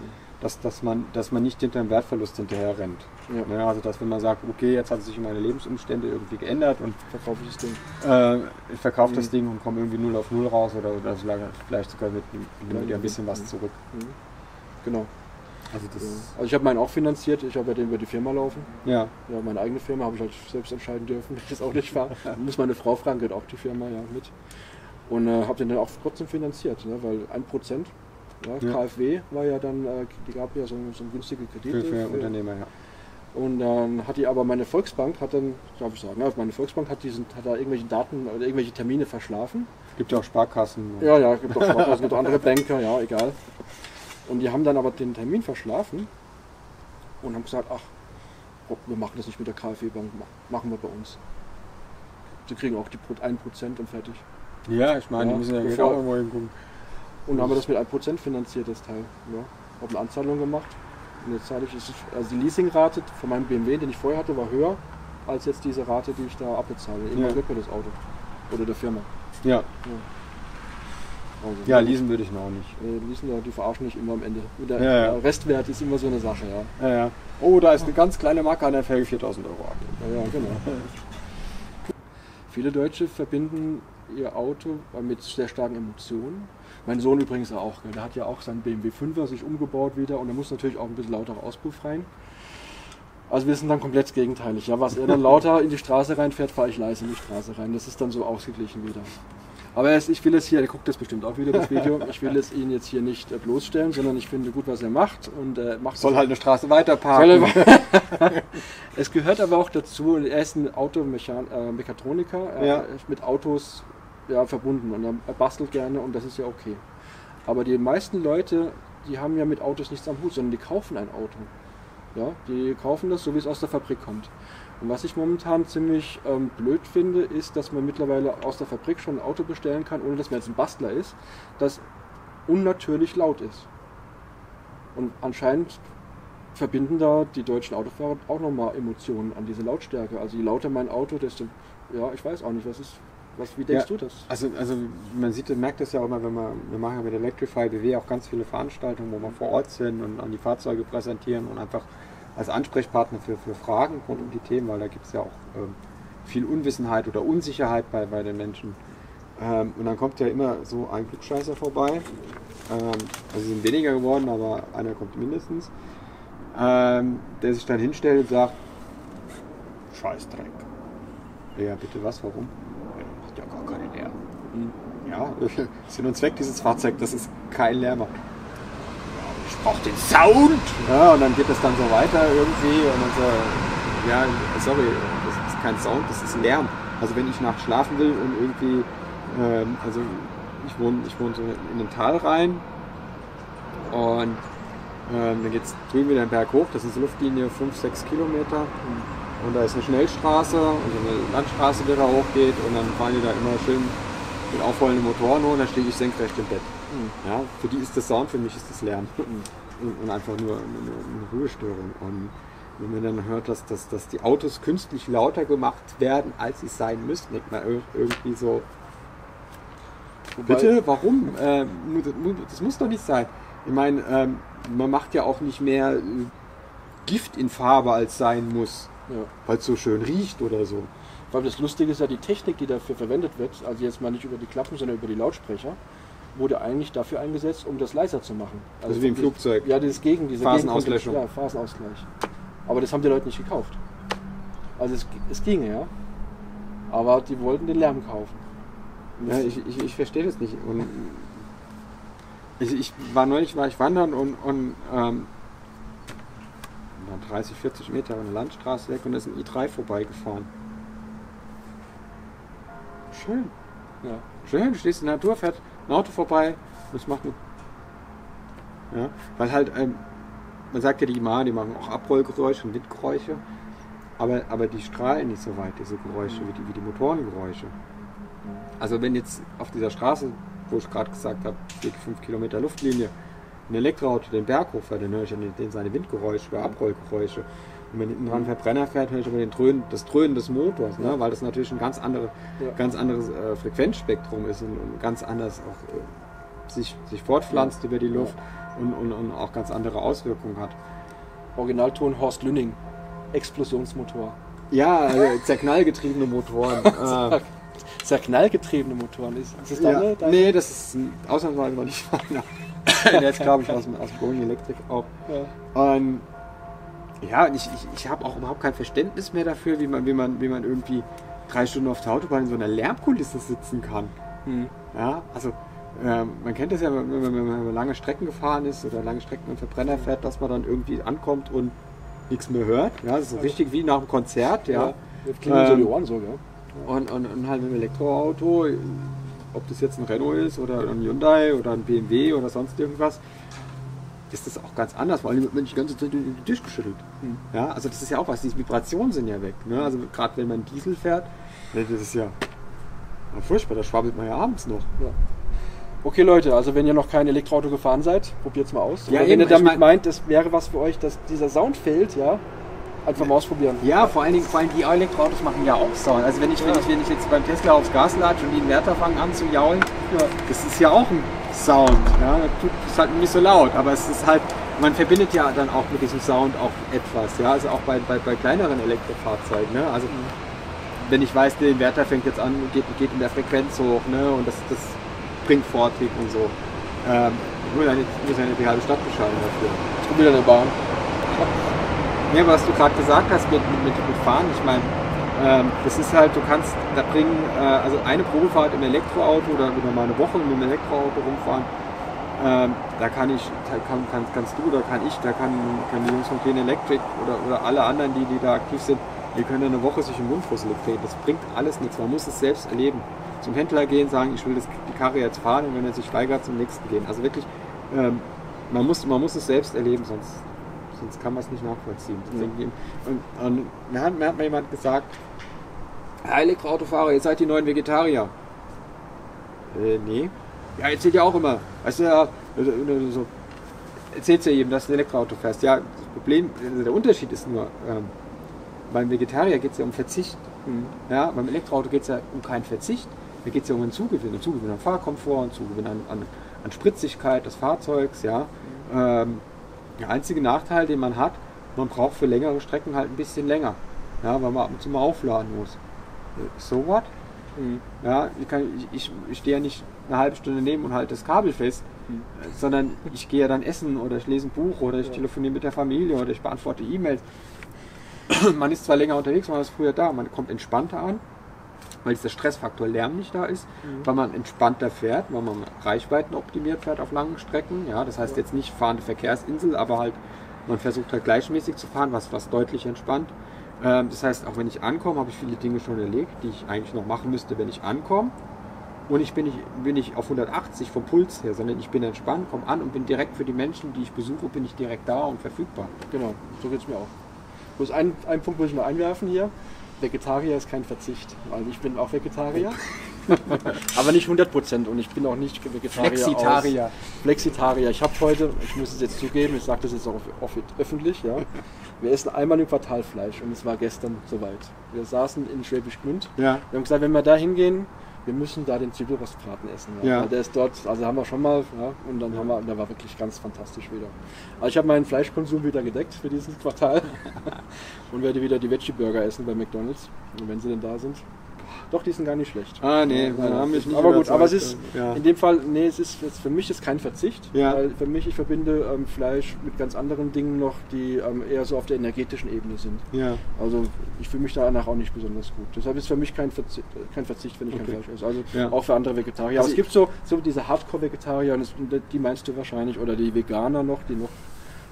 dass, dass, man, dass man nicht hinter einem Wertverlust hinterher rennt. Ja. Ja, also dass wenn man sagt, okay, jetzt hat sich meine Lebensumstände irgendwie geändert und Verkaufe ich das Ding. äh, ich verkaufe das Mhm. Ding und komme irgendwie null auf null raus oder, oder so lange, vielleicht sogar mit, mit, mit ein bisschen was Mhm. zurück. Hm. Genau. Also das, Ja. Also ich habe meinen auch finanziert. Ich habe ja den über die Firma laufen. ja. Ja, meine eigene Firma habe ich halt selbst entscheiden dürfen, wenn ich das auch nicht fahre. Muss meine Frau fragen, gehört auch die Firma ja mit. Und äh, habe den dann auch trotzdem finanziert, ne? weil ein Prozent, ja. KfW war ja dann, äh, die gab ja so, so einen günstigen Kredit. Für, für Unternehmer, ja. Und dann hat die aber meine Volksbank, hat dann, darf ich sagen, ja, meine Volksbank hat, diesen, hat da irgendwelche Daten oder irgendwelche Termine verschlafen. Es gibt ja auch Sparkassen. Ja, ja, gibt auch Sparkassen, gibt auch andere Banker, ja, egal. Und die haben dann aber den Termin verschlafen und haben gesagt, ach, wir machen das nicht mit der KfW-Bank, ma- machen wir bei uns. Sie kriegen auch die Pro- 1% und fertig. Ja, ich meine, Ja, die müssen ja auch irgendwo hingucken. Und haben wir das mit 1% finanziert, das Teil. Ja. Habe eine Anzahlung gemacht. Und jetzt zahle ich, also die Leasingrate von meinem BMW, den ich vorher hatte, war höher als jetzt diese Rate, die ich da abbezahle. Immer Ja. mir das Auto. Oder der Firma. Ja, Also, ja, leasen würde ich noch nicht. Äh, Leasen, ja, die verarschen nicht immer am Ende. Der, Ja, ja. der Restwert ist immer so eine Sache, ja. Ja, ja. Oh, da ist eine ganz kleine Marke an der Felge, 4000 Euro ab. Ja, ja, genau. Viele Deutsche verbinden ihr Auto mit sehr starken Emotionen. Mein Sohn übrigens auch. Der hat ja auch seinen BMW 5er sich umgebaut wieder und er muss natürlich auch ein bisschen lauter Auspuff rein. Also wir sind dann komplett gegenteilig. Ja, was er dann lauter in die Straße reinfährt, fahre ich leise in die Straße rein. Das ist dann so ausgeglichen wieder. Aber es, ich will es hier, er guckt das bestimmt auch wieder, das Video. Ich will es ihn jetzt hier nicht äh, bloßstellen, sondern ich finde gut, was er macht. Und äh, macht Soll halt eine Straße weiter parken. es gehört aber auch dazu, er ist ein Automechan äh, Mechatroniker, er Ja. ist mit Autos ja, verbunden und er bastelt gerne und das ist ja okay. Aber die meisten Leute, die haben ja mit Autos nichts am Hut, sondern die kaufen ein Auto. Ja, die kaufen das, so wie es aus der Fabrik kommt. Und was ich momentan ziemlich ähm, blöd finde, ist, dass man mittlerweile aus der Fabrik schon ein Auto bestellen kann, ohne dass man jetzt ein Bastler ist, das unnatürlich laut ist. Und anscheinend verbinden da die deutschen Autofahrer auch nochmal Emotionen an diese Lautstärke. Also je lauter mein Auto, desto, ja, ich weiß auch nicht, was ist, was, wie denkst Ja, du das? Also, also man sieht, merkt das ja auch immer, wenn man, wir machen ja mit Electrify BW auch ganz viele Veranstaltungen, wo wir vor Ort sind und an die Fahrzeuge präsentieren und einfach als Ansprechpartner für, für Fragen rund um die Themen, weil da gibt es ja auch ähm, viel Unwissenheit oder Unsicherheit bei, bei den Menschen. Ähm, und dann kommt ja immer so ein Glückscheißer vorbei. Ähm, also sie sind weniger geworden, aber einer kommt mindestens. Ähm, der sich dann hinstellt und sagt, Scheißdreck. Ja, bitte was, warum? Gar keinen Lärm. Hm. Ja, Sinn und Zweck dieses Fahrzeugs, dass es keinen Lärm macht. Ja, ich brauche den Sound! Ja, und dann geht das dann so weiter irgendwie und dann so, ja, sorry, das ist kein Sound, das ist Lärm. Also wenn ich nachts schlafen will und irgendwie, ähm, also ich wohne, ich wohne so in den Tal rein und ähm, dann geht es drüben wieder den Berg hoch, das ist Luftlinie 5, 6 Kilometer. Und da ist eine Schnellstraße und eine Landstraße, die da hochgeht und dann fahren die da immer schön mit aufrollenden Motoren hoch und dann stehe ich senkrecht im Bett. Ja, für die ist das Sound, für mich ist das Lärm. Und, und einfach nur eine, Ruhestörung. Und wenn man dann hört, dass, dass, dass die Autos künstlich lauter gemacht werden, als sie sein müssten, denkt man ir- irgendwie so, Wobei- bitte, warum? Ähm, das muss doch nicht sein. Ich meine, ähm, man macht ja auch nicht mehr äh, Gift in Farbe, als sein muss, Ja. weil es so schön riecht oder so. Weil das Lustige ist ja die Technik, die dafür verwendet wird, also jetzt mal nicht über die Klappen, sondern über die Lautsprecher, wurde eigentlich dafür eingesetzt, um das leiser zu machen. Also wie im Flugzeug. Ja, das Gegen, diese Phasenauslöschung. Ja, Phasenausgleich. Aber das haben die Leute nicht gekauft. Also es, es ginge, ja. Aber die wollten den Lärm kaufen. Ja, ich, ich, ich verstehe das nicht. Und ich, ich war neulich war ich wandern und, und ähm, war 30, 40 Meter an der Landstraße weg und da ist ein i3 vorbeigefahren. Schön. ja. Schön, du stehst in der Natur, fährt ein Auto vorbei und es macht nur. Ja, weil halt, ähm, man sagt ja die IMA, die machen auch Abrollgeräusche und Windgeräusche, aber, aber die strahlen nicht so weit, diese Geräusche, wie die, wie die Motorengeräusche. Also wenn jetzt auf dieser Straße, wo ich gerade gesagt habe, 5 Kilometer Luftlinie, ein Elektroauto den Berg hochfährt, dann höre ich an den, seine Windgeräusche oder Abrollgeräusche. Und wenn hinten dran ein Verbrenner fährt, höre ich aber den Dröhnen, das Dröhnen des Motors, ne? weil das natürlich ein ganz, andere, Ja. ganz anderes äh, Frequenzspektrum ist und, und ganz anders auch äh, sich, sich fortpflanzt über die Luft und, und, und auch ganz andere Auswirkungen hat. Originalton Horst Lünning. Explosionsmotor. Ja, also zerknallgetriebene Motoren. äh, Sehr knallgetriebene Motoren. Ist, ist das ja, deine? deine? nee, das ist ein- ausnahmsweise noch nicht meiner. Der ist, glaube ich, aus, aus Going Electric auch. Ja. Und ja, und ich, ich, ich habe auch überhaupt kein Verständnis mehr dafür, wie man, wie, man, wie man irgendwie drei Stunden auf der Autobahn in so einer Lärmkulisse sitzen kann. Hm. Ja, also ähm, man kennt das ja, wenn man, wenn man lange Strecken gefahren ist oder lange Strecken mit dem Verbrenner fährt, dass man dann irgendwie ankommt und nichts mehr hört. Ja, das ist so richtig wie nach einem Konzert. Ja. Ja. Klingen so Ähm, die Ohren so, ja. Und, und, und halt mit dem Elektroauto, ob das jetzt ein Renault ist oder ein Hyundai oder ein BMW oder sonst irgendwas, ist das auch ganz anders, weil man die ganze Zeit durch den Tisch geschüttelt. Hm. Ja, also das ist ja auch was, diese Vibrationen sind ja weg. Ne? Also gerade wenn man Diesel fährt, ne, das ist ja furchtbar, da schwabbelt man ja abends noch. Ja. Okay Leute, also wenn ihr noch kein Elektroauto gefahren seid, probiert es mal aus. Ja, Oder eben, wenn ihr ich damit mein- meint, das wäre was für euch, dass dieser Sound fehlt, ja, einfach mal ausprobieren. Ja, vor allen Dingen, vor allem die Elektroautos machen ja auch Sound. Also wenn ich, wenn Ja. ich, wenn ich jetzt beim Tesla aufs Gas latsche und die Inverter fangen an zu jaulen, Ja. das ist ja auch ein Sound. Ja, das ist halt nicht so laut, aber es ist halt, man verbindet ja dann auch mit diesem Sound auch etwas. Ja, also auch bei, bei, bei kleineren Elektrofahrzeugen. Ne? Also wenn ich weiß, der Inverter fängt jetzt an, geht, geht in der Frequenz hoch ne? und das, das bringt Vortrieb und so. Ähm, ich muss ja nicht, ich muss ja nicht die halbe Stadt beschallen dafür. Kommt wieder eine Bahn. Ja, was du gerade gesagt hast mit, mit, mit, Fahren, ich meine, ähm, das ist halt, du kannst da bringen, äh, also eine Probefahrt im Elektroauto oder wieder mal eine Woche mit dem Elektroauto rumfahren, ähm, da kann ich, da kann, kann, kannst du, da kann ich, da kann, kann die Jungs von Clean Electric oder, oder alle anderen, die, die da aktiv sind, die können eine Woche sich im Mund fusselig treten. Das bringt alles nichts, man muss es selbst erleben. zum Händler gehen, sagen, ich will das, die Karre jetzt fahren und wenn er sich weigert, zum nächsten gehen. Also wirklich, ähm, man, muss, man muss es selbst erleben, sonst, sonst kann man es nicht nachvollziehen. Ja. Und, und mir, hat, mir hat mal jemand gesagt, Herr Elektroautofahrer, ihr seid die neuen Vegetarier. Äh, nee. Ja, erzählt ja auch immer. Weißt du, ja, so, erzählt ja jedem, dass du ein Elektroauto fährst. Ja, das Problem, also der Unterschied ist nur, ähm, beim Vegetarier geht es ja um Verzicht. Mhm. Ja, beim Elektroauto geht es ja um keinen Verzicht. Da geht es ja um einen Zugewinn. Einen Zugewinn an Fahrkomfort, einen Zugewinn an, an, an Spritzigkeit des Fahrzeugs. Ja. Ähm, der einzige Nachteil, den man hat, man braucht für längere Strecken halt ein bisschen länger. Ja, weil man ab und zu mal aufladen muss. So what? Mhm. Ja, ich, kann, ich, ich, stehe ja nicht eine halbe Stunde neben und halte das Kabel fest, mhm. sondern ich gehe ja dann essen oder ich lese ein Buch oder ich ja. telefoniere mit der Familie oder ich beantworte E-Mails. man ist zwar länger unterwegs, man ist früher da, man kommt entspannter an, weil dieser Stressfaktor Lärm nicht da ist, mhm. weil man entspannter fährt, weil man Reichweiten optimiert fährt auf langen Strecken. Ja, das heißt jetzt nicht fahrende Verkehrsinsel, aber halt man versucht halt gleichmäßig zu fahren, was, was deutlich entspannt. Ähm, das heißt, auch wenn ich ankomme, habe ich viele Dinge schon erlegt, die ich eigentlich noch machen müsste, wenn ich ankomme. Und ich bin nicht, bin nicht auf 180 vom Puls her, sondern ich bin entspannt, komme an und bin direkt für die Menschen, die ich besuche, bin ich direkt da und verfügbar. Genau, so geht es mir auch. Bloß ein, ein Punkt muss ich noch einwerfen hier. Vegetarier ist kein Verzicht. Also ich bin auch Vegetarier. aber nicht 100% und ich bin auch nicht Vegetarier. Flexitarier. Flexitarier. Ich habe heute, ich muss es jetzt zugeben, ich sage das jetzt auch öffentlich, ja. Wir essen einmal im Quartal Fleisch und es war gestern soweit. Wir saßen in Schwäbisch Gmünd. Ja. Wir haben gesagt, wenn wir da hingehen, wir müssen da den Zwiebelrostbraten essen. Ja. ja. Der ist dort, also haben wir schon mal, ja, und dann haben wir, der war wirklich ganz fantastisch wieder. Also ich habe meinen Fleischkonsum wieder gedeckt für dieses Quartal und werde wieder die Veggie Burger essen bei McDonalds, wenn sie denn da sind. Doch, die sind gar nicht schlecht. Ah, nee, ja, haben mich nicht Aber gut, aber es ist ja. in dem Fall, nee, es ist für mich ist kein Verzicht. Ja. Weil für mich, ich verbinde ähm, Fleisch mit ganz anderen Dingen noch, die ähm, eher so auf der energetischen Ebene sind. Ja. Also ich fühle mich danach auch nicht besonders gut. Deshalb ist für mich kein Verzicht, kein Verzicht wenn ich okay. kein Fleisch esse. Also ja. auch für andere Vegetarier. Also aber es gibt so, so diese Hardcore-Vegetarier, die meinst du wahrscheinlich, oder die Veganer noch, die noch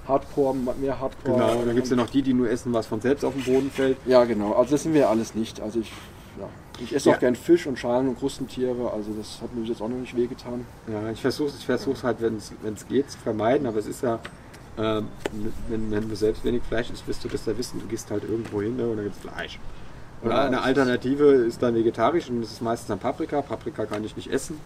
Hardcore, mehr Hardcore. Genau, und dann gibt es ja noch die, die nur essen, was von selbst auf den Boden fällt. Ja, genau. Also das sind wir alles nicht. Also ich. Ich esse ja. auch gern Fisch und Schalen und Krustentiere, also das hat mir jetzt auch noch nicht wehgetan. Ja, ich versuche es ich versuch's halt, wenn es geht, zu vermeiden, aber es ist ja, ähm, wenn, wenn, du selbst wenig Fleisch isst, wirst du das da wissen, du gehst halt irgendwo hin ne, und da gibt es Fleisch. Oder ja, eine Alternative ist dann vegetarisch und das ist meistens dann Paprika. Paprika kann ich nicht essen.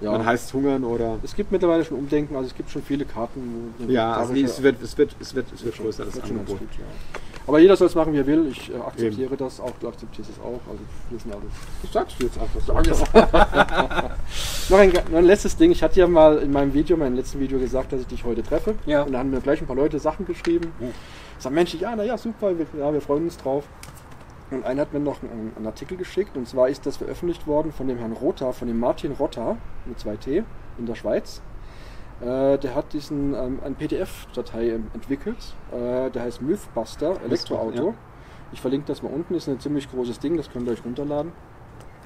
Ja. Man heißt hungern oder. Es gibt mittlerweile schon Umdenken, also es gibt schon viele Karten. ja, also es, wird, es, wird, es, wird, es wird größer, das Angebot. Gut, ja. Aber jeder soll es machen, wie er will. Ich äh, akzeptiere Eben. das auch, du akzeptierst es auch. Also wir sind alles. Das sagst du jetzt einfach. noch, ein, noch ein letztes Ding. Ich hatte ja mal in meinem Video, meinem letzten Video gesagt, dass ich dich heute treffe. Ja. Und da haben mir gleich ein paar Leute Sachen geschrieben. Ja. Ich sage, Mensch, ja, naja, super, wir, ja, wir freuen uns drauf. Und einer hat mir noch einen, einen, Artikel geschickt und zwar ist das veröffentlicht worden von dem Herrn Rotha, von dem Martin Rotter mit 2T in der Schweiz. Äh, der hat diesen ähm, eine PDF-Datei entwickelt, äh, der heißt Mythbuster Elektroauto. Ja. Ich verlinke das mal unten, ist ein ziemlich großes Ding, das könnt ihr euch runterladen.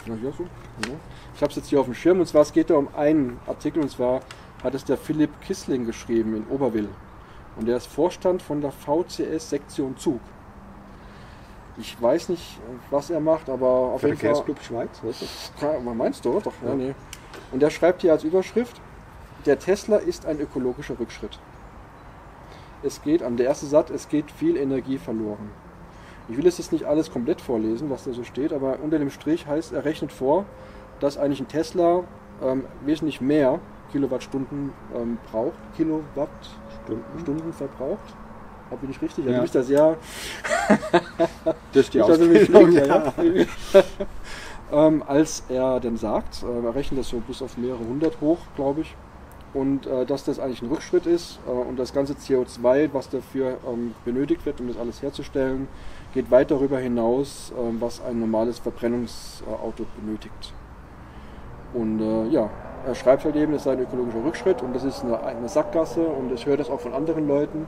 Ja, hier so. Ja. Ich habe es jetzt hier auf dem Schirm und zwar es geht da um einen Artikel und zwar hat es der Philipp Kissling geschrieben in Oberwill. Und der ist Vorstand von der VCS Sektion Zug. Ich weiß nicht, was er macht, aber auf jeden Fall. Schweiz, weißt du? Meinst du? Doch, ja. ja, nee. Und der schreibt hier als Überschrift: der Tesla ist ein ökologischer Rückschritt. Es geht, an der erste Satz, es geht viel Energie verloren. Ich will jetzt nicht alles komplett vorlesen, was da so steht, aber unter dem Strich heißt, er rechnet vor, dass eigentlich ein Tesla ähm, wesentlich mehr Kilowattstunden ähm, braucht, Kilowattstunden Stunden verbraucht. Bin ich richtig? Ja. Du bist da sehr. Durch die Ausbildung, ja. ja. ähm, als er dann sagt, äh, er rechnet das so bis auf mehrere hundert hoch, glaube ich und äh, dass das eigentlich ein Rückschritt ist äh, und das ganze CO2, was dafür ähm, benötigt wird, um das alles herzustellen, geht weit darüber hinaus, äh, was ein normales Verbrennungsauto benötigt. Und äh, ja, er schreibt halt eben, es sei ein ökologischer Rückschritt und das ist eine, eine Sackgasse und ich höre das auch von anderen Leuten.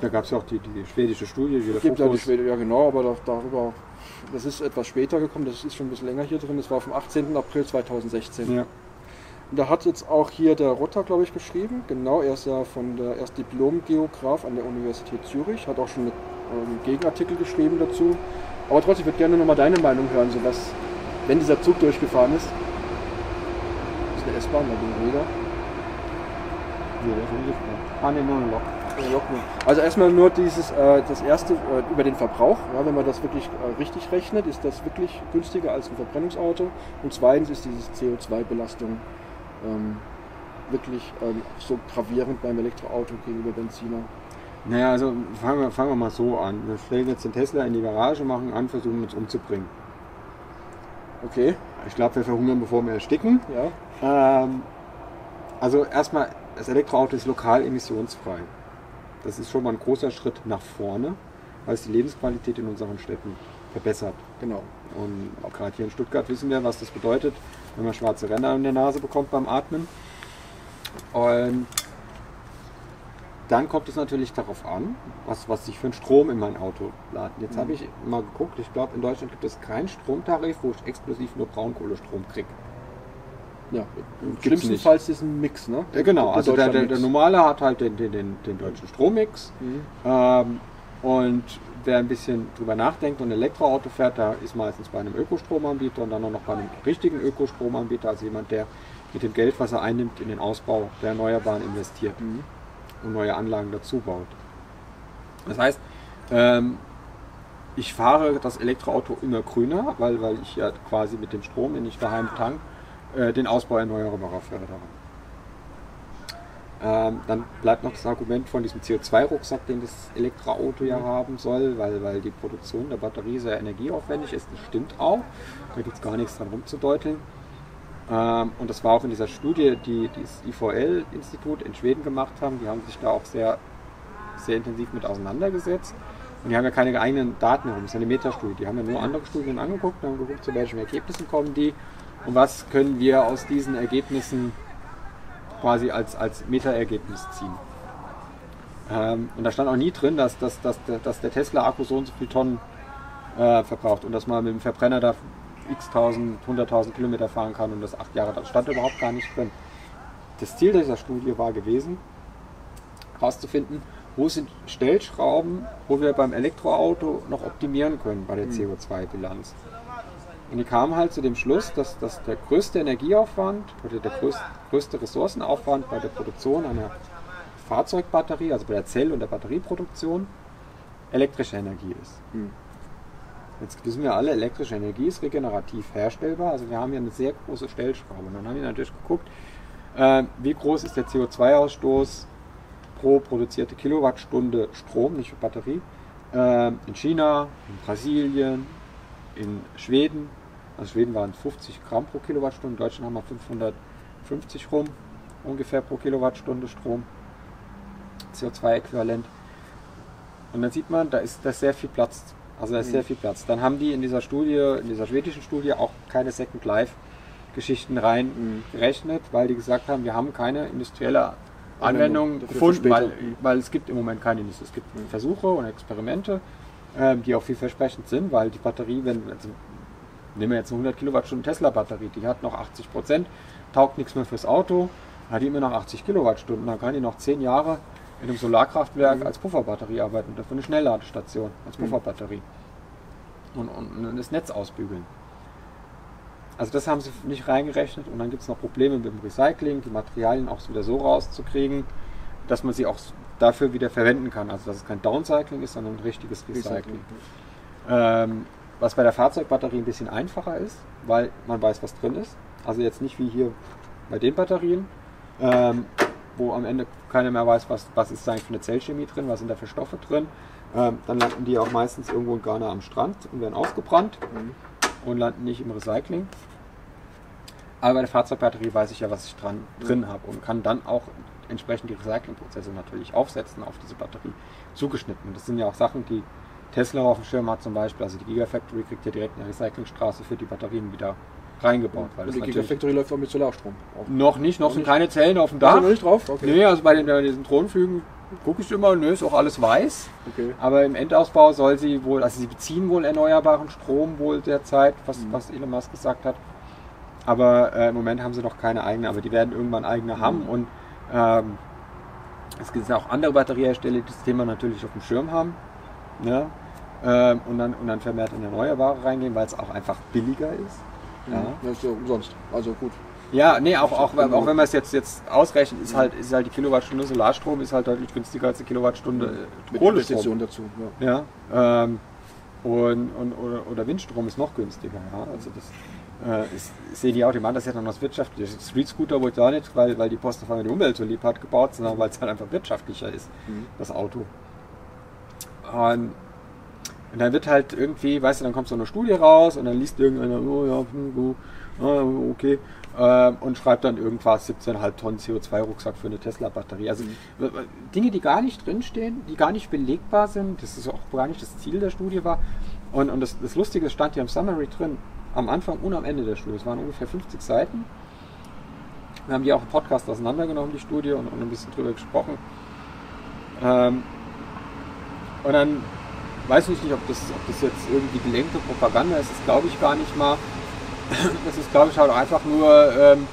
Da gab es ja auch die, die, schwedische Studie, die gibt ja die Schwede, ja genau, aber da, darüber, das ist etwas später gekommen, das ist schon ein bisschen länger hier drin, das war vom 18. April 2016. Ja. Und da hat jetzt auch hier der Rotter, glaube ich, geschrieben. Genau, er ist ja von der erst Diplom-Geograf an der Universität Zürich, hat auch schon einen ähm, Gegenartikel geschrieben dazu. Aber trotzdem, ich würde gerne nochmal deine Meinung hören. So was, wenn dieser Zug durchgefahren ist. Das ist eine S-Bahn, da ging Räder. Nee, das ist ein Lift. Ah, nee, nur eine Lok. Also erstmal nur dieses, äh, das erste äh, über den Verbrauch. Ja, wenn man das wirklich äh, richtig rechnet, ist das wirklich günstiger als ein Verbrennungsauto. Und zweitens ist diese CO2-Belastung ähm, wirklich ähm, so gravierend beim Elektroauto gegenüber Benziner. Naja, also fangen wir, fangen wir mal so an. Wir stellen jetzt den Tesla in die Garage, machen an, versuchen uns umzubringen. Okay, Ich glaube, wir verhungern, bevor wir ersticken. ja. Ähm, also erstmal, das Elektroauto ist lokal emissionsfrei. Das ist schon mal ein großer Schritt nach vorne, weil es die Lebensqualität in unseren Städten verbessert. Genau. Und auch gerade hier in Stuttgart wissen wir, was das bedeutet, wenn man schwarze Ränder in der Nase bekommt beim Atmen. Und dann kommt es natürlich darauf an, was, was ich für einen Strom in mein Auto lade. Jetzt habe ich mal geguckt, ich glaube in Deutschland gibt es keinen Stromtarif, wo ich exklusiv nur Braunkohlestrom kriege. Ja, im Gibt's schlimmsten Fall ist ein Mix, ne? Ja, genau, also der, der, der normale hat halt den, den, den, den deutschen Strommix. Mhm. Ähm, und wer ein bisschen drüber nachdenkt und ein Elektroauto fährt, da ist meistens bei einem Ökostromanbieter und dann auch noch bei einem richtigen Ökostromanbieter, also jemand, der mit dem Geld, was er einnimmt, in den Ausbau der Erneuerbaren investiert Mhm. und neue Anlagen dazu baut. Das heißt, ähm, ich fahre das Elektroauto immer grüner, weil, weil ich ja quasi mit dem Strom, den ich daheim tank, äh, den Ausbau erneuerbarer fördere. Ähm, dann bleibt noch das Argument von diesem CO2-Rucksack, den das Elektroauto ja haben soll, weil, weil die Produktion der Batterie sehr energieaufwendig ist. Das stimmt auch. Da gibt es gar nichts dran rumzudeuteln. Ähm, und das war auch in dieser Studie, die das IVL-Institut in Schweden gemacht haben. Die haben sich da auch sehr, sehr intensiv mit auseinandergesetzt. Und die haben ja keine eigenen Daten herum. Das ist ja eine Metastudie. Die haben ja nur andere Studien angeguckt, haben geguckt, zu welchen Ergebnissen kommen die und was können wir aus diesen Ergebnissen quasi als, als Meta-Ergebnis ziehen. Ähm, und da stand auch nie drin, dass, dass, dass, der- dass der Tesla-Akku so und so viele Tonnen äh, verbraucht und dass man mit dem Verbrenner da x tausend, hunderttausend Kilometer fahren kann und das acht Jahre, das stand überhaupt gar nicht drin. Das Ziel dieser Studie war gewesen, herauszufinden, wo sind Stellschrauben, wo wir beim Elektroauto noch optimieren können bei der CO2-Bilanz. Und die kamen halt zu dem Schluss, dass, dass der größte Energieaufwand oder der größte, größte Ressourcenaufwand bei der Produktion einer Fahrzeugbatterie, also bei der Zell- und der Batterieproduktion, elektrische Energie ist. Hm. Jetzt wissen wir alle, elektrische Energie ist regenerativ herstellbar. Also wir haben hier eine sehr große Stellschraube. Und dann haben wir natürlich geguckt, äh, wie groß ist der CO2-Ausstoß pro produzierte Kilowattstunde Strom, nicht für Batterie, äh, in China, in Brasilien, in Schweden. Also Schweden waren 50 Gramm pro Kilowattstunde, in Deutschland haben wir 550 rum ungefähr pro Kilowattstunde Strom, CO2-Äquivalent. Und dann sieht man, da ist da ist sehr viel Platz. Also da ist Mhm. sehr viel Platz. Dann haben die in dieser Studie, in dieser schwedischen Studie auch keine Second Life Geschichten reingerechnet, weil die gesagt haben, wir haben keine industrielle Anwendung gefunden, weil. Mhm. weil es gibt im Moment keine Industrie. Es gibt Versuche und Experimente, ähm, die auch vielversprechend sind, weil die Batterie, wenn, also, nehmen wir jetzt eine 100 Kilowattstunden Tesla Batterie, die hat noch 80 Prozent, taugt nichts mehr fürs Auto, hat die immer noch 80 Kilowattstunden, dann kann die noch 10 Jahre in einem Solarkraftwerk Mhm. als Pufferbatterie arbeiten, dafür eine Schnellladestation als Mhm. Pufferbatterie und, und, und das Netz ausbügeln. Also das haben sie nicht reingerechnet und dann gibt es noch Probleme mit dem Recycling, die Materialien auch wieder so rauszukriegen, dass man sie auch dafür wieder verwenden kann. Also dass es kein Downcycling ist, sondern ein richtiges Recycling. Ähm, was bei der Fahrzeugbatterie ein bisschen einfacher ist, weil man weiß, was drin ist. Also jetzt nicht wie hier bei den Batterien, ähm, wo am Ende keiner mehr weiß, was, was ist da eigentlich für eine Zellchemie drin, was sind da für Stoffe drin. Ähm, dann landen die auch meistens irgendwo in Ghana am Strand und werden ausgebrannt Mhm. und landen nicht im Recycling. Aber bei der Fahrzeugbatterie weiß ich ja, was ich dran, drin habe und kann dann auch entsprechend die Recyclingprozesse natürlich aufsetzen auf diese Batterie zugeschnitten. Das sind ja auch Sachen, die Tesla auf dem Schirm hat zum Beispiel. Also die Gigafactory kriegt ja direkt eine Recyclingstraße für die Batterien wieder reingebaut. Weil Und die Gigafactory läuft auch mit Solarstrom. Auch. noch nicht, noch Noch sind nicht? keine Zellen auf dem Da Dach. noch nicht drauf? Okay. Nee, also bei, den, bei diesen Drohnenflügen gucke ich immer, nö, ist auch alles weiß. okay. Aber im Endausbau soll sie wohl, also sie beziehen wohl erneuerbaren Strom wohl derzeit, was, Mhm. was Elon Musk gesagt hat. Aber äh, im Moment haben sie noch keine eigene, aber die werden irgendwann eigene Mhm. haben. Und ähm, es gibt auch andere Batteriehersteller, die das Thema natürlich auf dem Schirm haben. Ne? Ähm, und, dann, und dann vermehrt in Erneuerbare reingehen, weil es auch einfach billiger ist. Ja. Das ist ja umsonst. Also gut. Ja, nee, auch, auch, auch wenn man es jetzt, jetzt ausrechnet, ist halt, ist halt die Kilowattstunde Solarstrom ist halt deutlich günstiger als die Kilowattstunde äh, Mit Kohlestrom. Dazu. Ja. Ja, ähm, und, und, oder, oder Windstrom ist noch günstiger. Ja? Also das äh, ist, sehen die auch, die machen das ja dann aus wirtschaftlich. Street Scooter wurde da nicht, weil, weil die Post auf einmal die Umwelt so lieb hat gebaut, sondern weil es halt einfach wirtschaftlicher ist, Mhm. das Auto. Und, und dann wird halt irgendwie, weißt du, dann kommt so eine Studie raus und dann liest irgendeiner, oh ja, hm, oh, ah, okay, ähm, und schreibt dann irgendwas 17,5 Tonnen CO2-Rucksack für eine Tesla-Batterie. Also Mhm. Dinge, die gar nicht drinstehen, die gar nicht belegbar sind, das ist auch gar nicht das Ziel der Studie war. Und, und das, das Lustige stand hier im Summary drin, am Anfang und am Ende der Studie. Es waren ungefähr 50 Seiten. Wir haben die auch im Podcast auseinandergenommen, die Studie, und, und ein bisschen drüber gesprochen. Ähm, und dann weiß ich nicht, ob das, ob das jetzt irgendwie gelenkte Propaganda ist, das glaube ich gar nicht mal. Das ist, glaube ich, halt einfach nur ähm,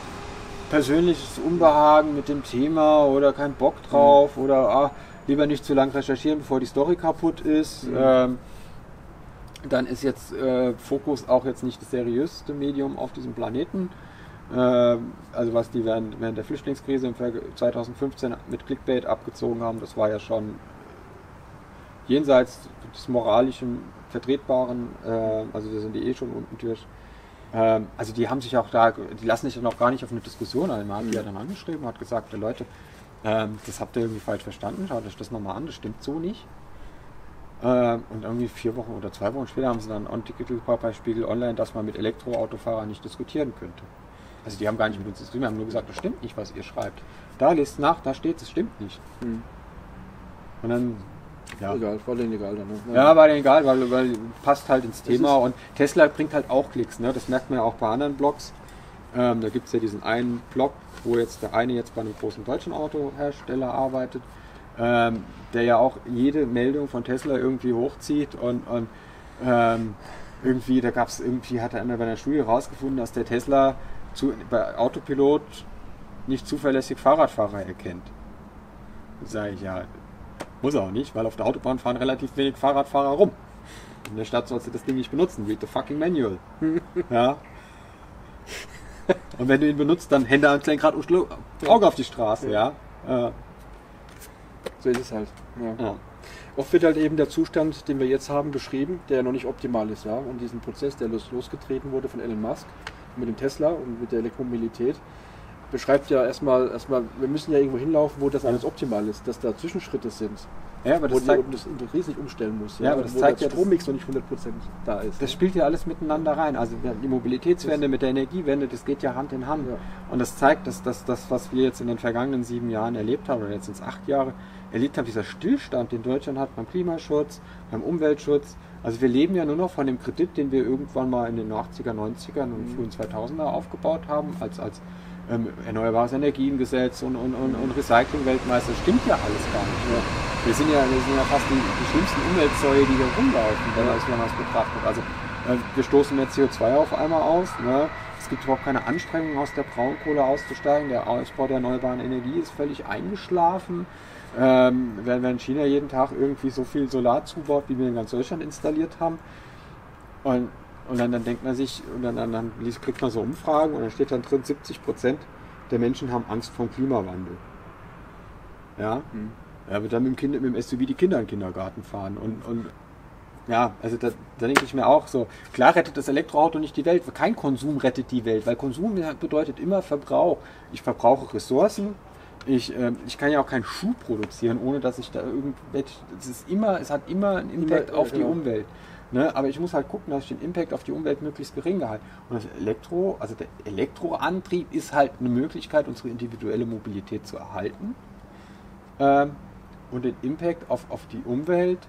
persönliches Unbehagen mit dem Thema oder kein Bock drauf oder ah, lieber nicht zu lang recherchieren, bevor die Story kaputt ist. Mhm. Ähm, dann ist jetzt äh, Fokus auch jetzt nicht das seriöseste Medium auf diesem Planeten. Ähm, also was die während, während der Flüchtlingskrise im Ver 2015 mit Clickbait abgezogen haben, das war ja schon jenseits des moralischen Vertretbaren, äh, also da sind die eh schon unten durch. Ähm, also die haben sich auch da, die lassen sich dann auch gar nicht auf eine Diskussion ein. Man hat die ja dann angeschrieben, hat gesagt, "Ja, Leute, ähm, das habt ihr irgendwie falsch verstanden, schaut euch das nochmal an, das stimmt so nicht. Ähm, und irgendwie vier Wochen oder zwei Wochen später haben sie dann on-ticket bei Spiegel Online, dass man mit Elektroautofahrern nicht diskutieren könnte. Also die haben gar nicht mit uns diskutiert, wir haben nur gesagt, das stimmt nicht, was ihr schreibt. Da lest nach, da steht, es stimmt nicht. Mhm. Und dann, ja. Egal, war denen egal dann. Ne? Ja, war denen egal, weil, weil passt halt ins Thema und Tesla bringt halt auch Klicks, ne? das merkt man ja auch bei anderen Blogs. Ähm, da gibt es ja diesen einen Blog, wo jetzt der eine jetzt bei einem großen deutschen Autohersteller arbeitet, ähm, der ja auch jede Meldung von Tesla irgendwie hochzieht und, und ähm, irgendwie, da gab es irgendwie, hat einer bei einer Studie rausgefunden, dass der Tesla zu, bei Autopilot nicht zuverlässig Fahrradfahrer erkennt. Sage ich ja, muss er auch nicht, weil auf der Autobahn fahren relativ wenig Fahrradfahrer rum. In der Stadt sollst du das Ding nicht benutzen. Read the fucking manual. ja. Und wenn du ihn benutzt, dann Hände ans Lenkrad und Schlu- Auge auf die Straße, ja. Äh, So ist es halt. Ja. ja. Oft wird halt eben der Zustand, den wir jetzt haben, beschrieben, der noch nicht optimal ist. Ja? Und diesen Prozess, der los, losgetreten wurde von Elon Musk mit dem Tesla und mit der Elektromobilität, beschreibt ja erstmal, erstmal, wir müssen ja irgendwo hinlaufen, wo das alles optimal ist, dass da Zwischenschritte sind, ja, aber wo das die, zeigt, das Industrie sich umstellen muss. Ja, aber das wo zeigt der ja, Strommix noch nicht 100% da ist. das spielt ja alles miteinander rein. Also die Mobilitätswende mit der Energiewende, das geht ja Hand in Hand. Ja. Und das zeigt, dass, dass das, was wir jetzt in den vergangenen sieben Jahren erlebt haben, oder jetzt sind es acht Jahre, erlebt haben, dieser Stillstand, den Deutschland hat beim Klimaschutz, beim Umweltschutz. Also wir leben ja nur noch von dem Kredit, den wir irgendwann mal in den 80er, 90ern und frühen 2000er aufgebaut haben, als, als ähm, Erneuerbares Energiengesetz und, und, und, und Recycling-Weltmeister. Das stimmt ja alles gar nicht. Ne? Wir, sind ja, wir sind ja fast die, die schlimmsten Umweltsäue, die hier rumlaufen, wenn man es betrachtet. Also äh, wir stoßen mehr CO2 auf einmal aus. Ne? Es gibt überhaupt keine Anstrengungen, aus der Braunkohle auszusteigen. Der Ausbau der erneuerbaren Energie ist völlig eingeschlafen. Ähm, während wir in China jeden Tag irgendwie so viel Solar zubaut, wie wir in ganz Deutschland installiert haben. Und, und dann, dann denkt man sich, und dann, dann, dann kriegt man so Umfragen und dann steht dann drin, 70 Prozent der Menschen haben Angst vor dem Klimawandel. Ja, Mhm. ja wird dann mit dem, kind, mit dem SUV die Kinder in den Kindergarten fahren. Und, und ja, also da, da denke ich mir auch so, klar rettet das Elektroauto nicht die Welt, kein Konsum rettet die Welt, weil Konsum bedeutet immer Verbrauch. Ich verbrauche Ressourcen, ich, ähm, ich kann ja auch keinen Schuh produzieren, ohne dass ich da irgendwelche, es ist immer, es hat immer einen Impact Immer, auf die genau. Umwelt. Ne? Aber ich muss halt gucken, dass ich den Impact auf die Umwelt möglichst gering halte. Und das Elektro, also der Elektroantrieb ist halt eine Möglichkeit, unsere individuelle Mobilität zu erhalten ähm, und den Impact auf, auf die Umwelt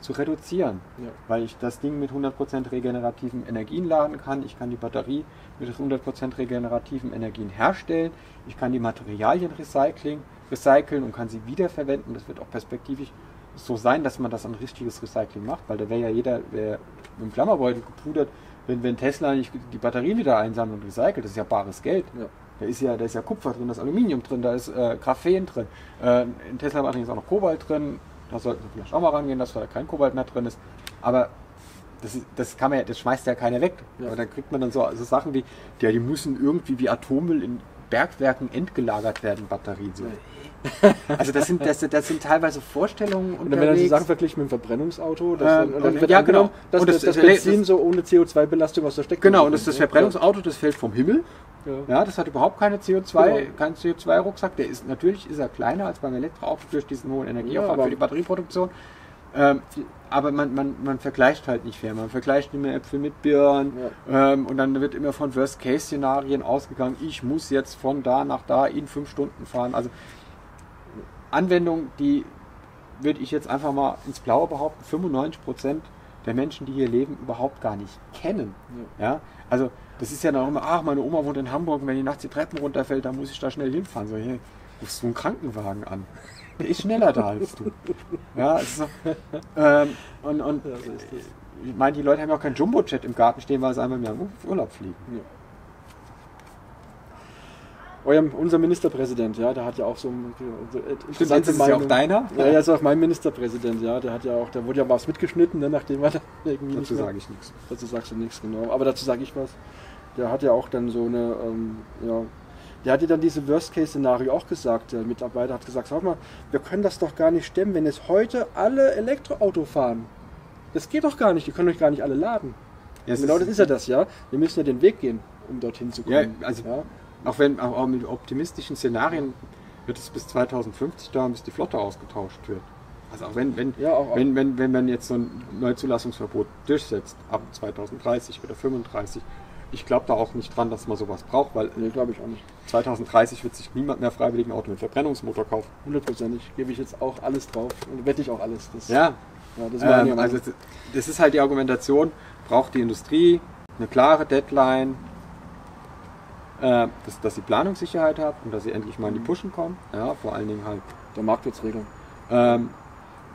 zu reduzieren. Ja. Weil ich das Ding mit 100% regenerativen Energien laden kann, ich kann die Batterie mit 100% regenerativen Energien herstellen, ich kann die Materialien recyceln, recyceln und kann sie wiederverwenden. Das wird auch perspektivisch so sein, dass man das ein richtiges Recycling macht, weil da wäre ja jeder wär mit dem Klammerbeutel gepudert, wenn, wenn Tesla nicht die Batterien wieder einsammelt und recycelt, das ist ja bares Geld. Ja. Da ist ja, da ist ja Kupfer drin, da ist Aluminium drin, da ist äh, Graphen drin. Äh, in Tesla-Batterien ist auch noch Kobalt drin. Da sollten wir vielleicht auch mal rangehen, dass da kein Kobalt mehr drin ist. Aber das, ist, das kann man ja, das schmeißt ja keiner weg. Ja. Aber dann kriegt man dann so, so Sachen wie, ja, die müssen irgendwie wie Atommüll in Bergwerken entgelagert werden, Batterien. So. Also das sind, das, das sind teilweise Vorstellungen Und dann dann so unterwegs. Sachen verglichen mit dem Verbrennungsauto. Das Ähm, dann, dann wird ja, genau. dass Und das, das- das Benzin so ohne CO2-Belastung aus der Steckdose Genau, und das, das? Verbrennungsauto, das fällt vom Himmel. Ja. Ja, das hat überhaupt keine CO2, Genau. keinen CO2-Rucksack. Der ist natürlich ist er kleiner als beim Elektroauto durch diesen hohen Energieaufwand aber- für die Batterieproduktion. Ähm, aber man, man, man vergleicht halt nicht fair. Man vergleicht immer Äpfel mit Birnen ähm, und dann wird immer von Worst-Case-Szenarien ausgegangen. Ich muss jetzt von da nach da in fünf Stunden fahren. Also Anwendung, die würde ich jetzt einfach mal ins Blaue behaupten, 95 Prozent der Menschen, die hier leben, überhaupt gar nicht kennen. Ja, also das ist ja dann auch immer, ach, meine Oma wohnt in Hamburg, und wenn die nachts die Treppen runterfällt, dann muss ich da schnell hinfahren. So, hier rufst du einen Krankenwagen an. Ist schneller da als du. Ja, es ist so, ähm, und, und Ja, so ich meine, die Leute haben ja auch keinen Jumbo-Jet im Garten stehen, weil sie einmal im Jahr Urlaub fliegen. Euer, unser Ministerpräsident, ja, der hat ja auch so, Stimmt, jetzt ist es ja auch Meinung. deiner. Ja, ja, ist auch mein Ministerpräsident, ja, der hat ja auch, da wurde ja was mitgeschnitten, ne, nachdem er da irgendwie Dazu sage ich nichts. Dazu sagst du nichts, genau. Aber dazu sage ich was. Der hat ja auch dann so eine, ähm, ja, der hat ja dann diese Worst-Case-Szenario auch gesagt. Der Mitarbeiter hat gesagt, sag mal, wir können das doch gar nicht stemmen, wenn jetzt heute alle Elektroauto fahren. Das geht doch gar nicht, die können euch gar nicht alle laden. Ja, genau das ist ja das, ja. Wir müssen ja den Weg gehen, um dorthin zu Ja, kommen. also ja. Auch wenn auch, auch mit optimistischen Szenarien wird es bis 2050 dauern, bis die Flotte ausgetauscht wird. Also auch wenn, wenn, Ja, auch- wenn, wenn, wenn man jetzt so ein Neuzulassungsverbot durchsetzt, ab 2030 oder 35, ich glaube da auch nicht dran, dass man sowas braucht, weil Nee, glaube ich auch nicht. 2030 wird sich niemand mehr freiwillig ein Auto mit Verbrennungsmotor kaufen. Hundertprozentig gebe ich jetzt auch alles drauf und wette ich auch alles. Das, Ja, ja, das ähm, also das- das ist halt die Argumentation, braucht die Industrie eine klare Deadline, äh, dass, dass sie Planungssicherheit hat und dass sie endlich mal in die Pushen kommen. Ja, vor allen Dingen halt Der Markt wird es regeln. Ähm,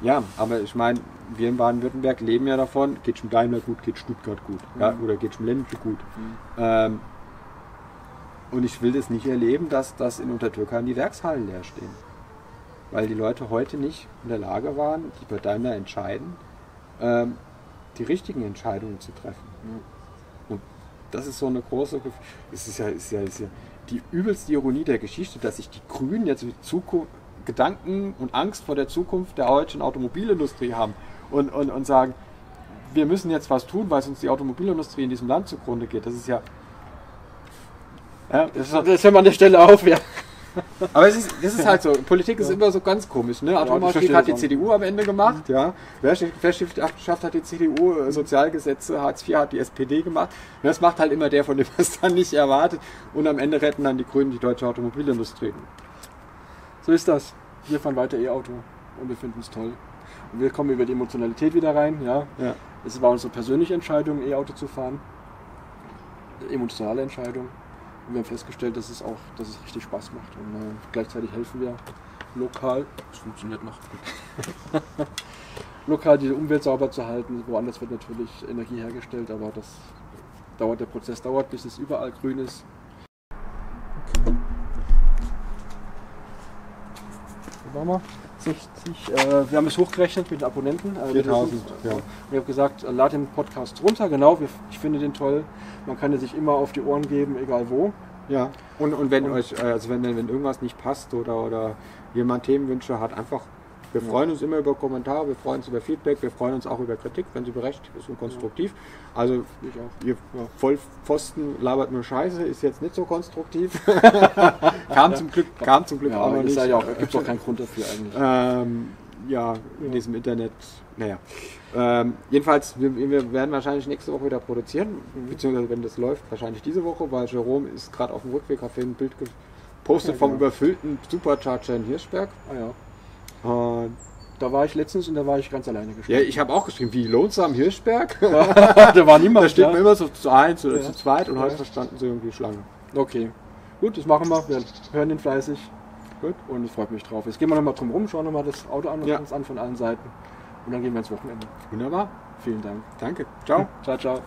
ja, aber ich meine, wir in Baden-Württemberg leben ja davon, geht schon Daimler gut, geht Stuttgart gut, ja, Mhm. oder geht schon Ländle gut. Mhm. Ähm, und ich will das nicht erleben, dass das in Untertürkheim die Werkshallen leer stehen. Weil die Leute heute nicht in der Lage waren, die bei Daimler entscheiden, ähm, die richtigen Entscheidungen zu treffen. Und das ist so eine große, es ist ja, ist ja, ist ja die übelste Ironie der Geschichte, dass sich die Grünen jetzt Zukunft, Gedanken und Angst vor der Zukunft der deutschen Automobilindustrie haben und, und, und sagen, wir müssen jetzt was tun, weil sonst die Automobilindustrie in diesem Land zugrunde geht. Das ist ja. ja das Das hören wir an der Stelle auf, ja. aber es ist, das ist halt so. Politik ist immer so ganz komisch. Ne? Atomausstieg verstehe hat die. CDU am Ende gemacht. Ja. Wer schafft- schafft hat die CDU, äh, Sozialgesetze, Hartz IV hat die SPD gemacht. Und das macht halt immer der, von dem man es dann nicht erwartet. Und am Ende retten dann die Grünen die deutsche Automobilindustrie. So ist das. Wir fahren weiter E-Auto und wir finden es toll. Wir kommen über die Emotionalität wieder rein. Ja. Ja. Es war unsere persönliche Entscheidung, E-Auto zu fahren. Emotionale Entscheidung. Und wir haben festgestellt, dass es auch dass es richtig Spaß macht. Und äh, gleichzeitig helfen wir lokal. Das funktioniert noch. lokal die Umwelt sauber zu halten. Woanders wird natürlich Energie hergestellt, aber das dauert, der Prozess dauert, bis es überall grün ist. Wo waren wir? 60, äh, wir haben es hochgerechnet mit den Abonnenten. Äh, 4000, wir ja. Und ich habe gesagt, äh, lad den Podcast runter, genau, wir- ich finde den toll. Man kann ihn sich immer auf die Ohren geben, egal wo. Ja, und, und wenn Und- euch, äh, also wenn, wenn irgendwas nicht passt oder, oder jemand Themenwünsche hat, einfach, wir Ja. freuen uns immer über Kommentare, wir freuen uns über Feedback, wir freuen uns auch über Kritik, wenn sie berechtigt ist und konstruktiv. Also ihr Vollpfosten labert nur Scheiße, ist jetzt nicht so konstruktiv. kam, zum Glück, kam zum Glück auch noch aber nicht. es ja auch, gibt auch keinen Grund dafür eigentlich. Ähm, ja, in diesem Internet, naja. Ähm, jedenfalls, wir, wir werden wahrscheinlich nächste Woche wieder produzieren, Mhm. beziehungsweise wenn das läuft, wahrscheinlich diese Woche, weil Jerome ist gerade auf dem Rückweg, hat ein Bild gepostet Ja, vom genau. überfüllten Supercharger in Hirschberg. Ah ja. Äh, da war ich letztens und da war ich ganz alleine gespielt. Ja, ich habe auch geschrieben, wie Lohnsam Hirschberg. Da war niemand. Da steht ja. man immer so zu eins oder ja. zu zweit und ja. heute verstanden sie irgendwie Schlange. Okay. Gut, das machen wir. Wir hören den fleißig. Gut. Und es freut mich drauf. Jetzt gehen wir nochmal drum rum, schauen nochmal das Auto an und ja. uns an von allen Seiten. Und dann gehen wir ins Wochenende. Wunderbar. Vielen Dank. Danke. Ciao. Hm. ciao, ciao.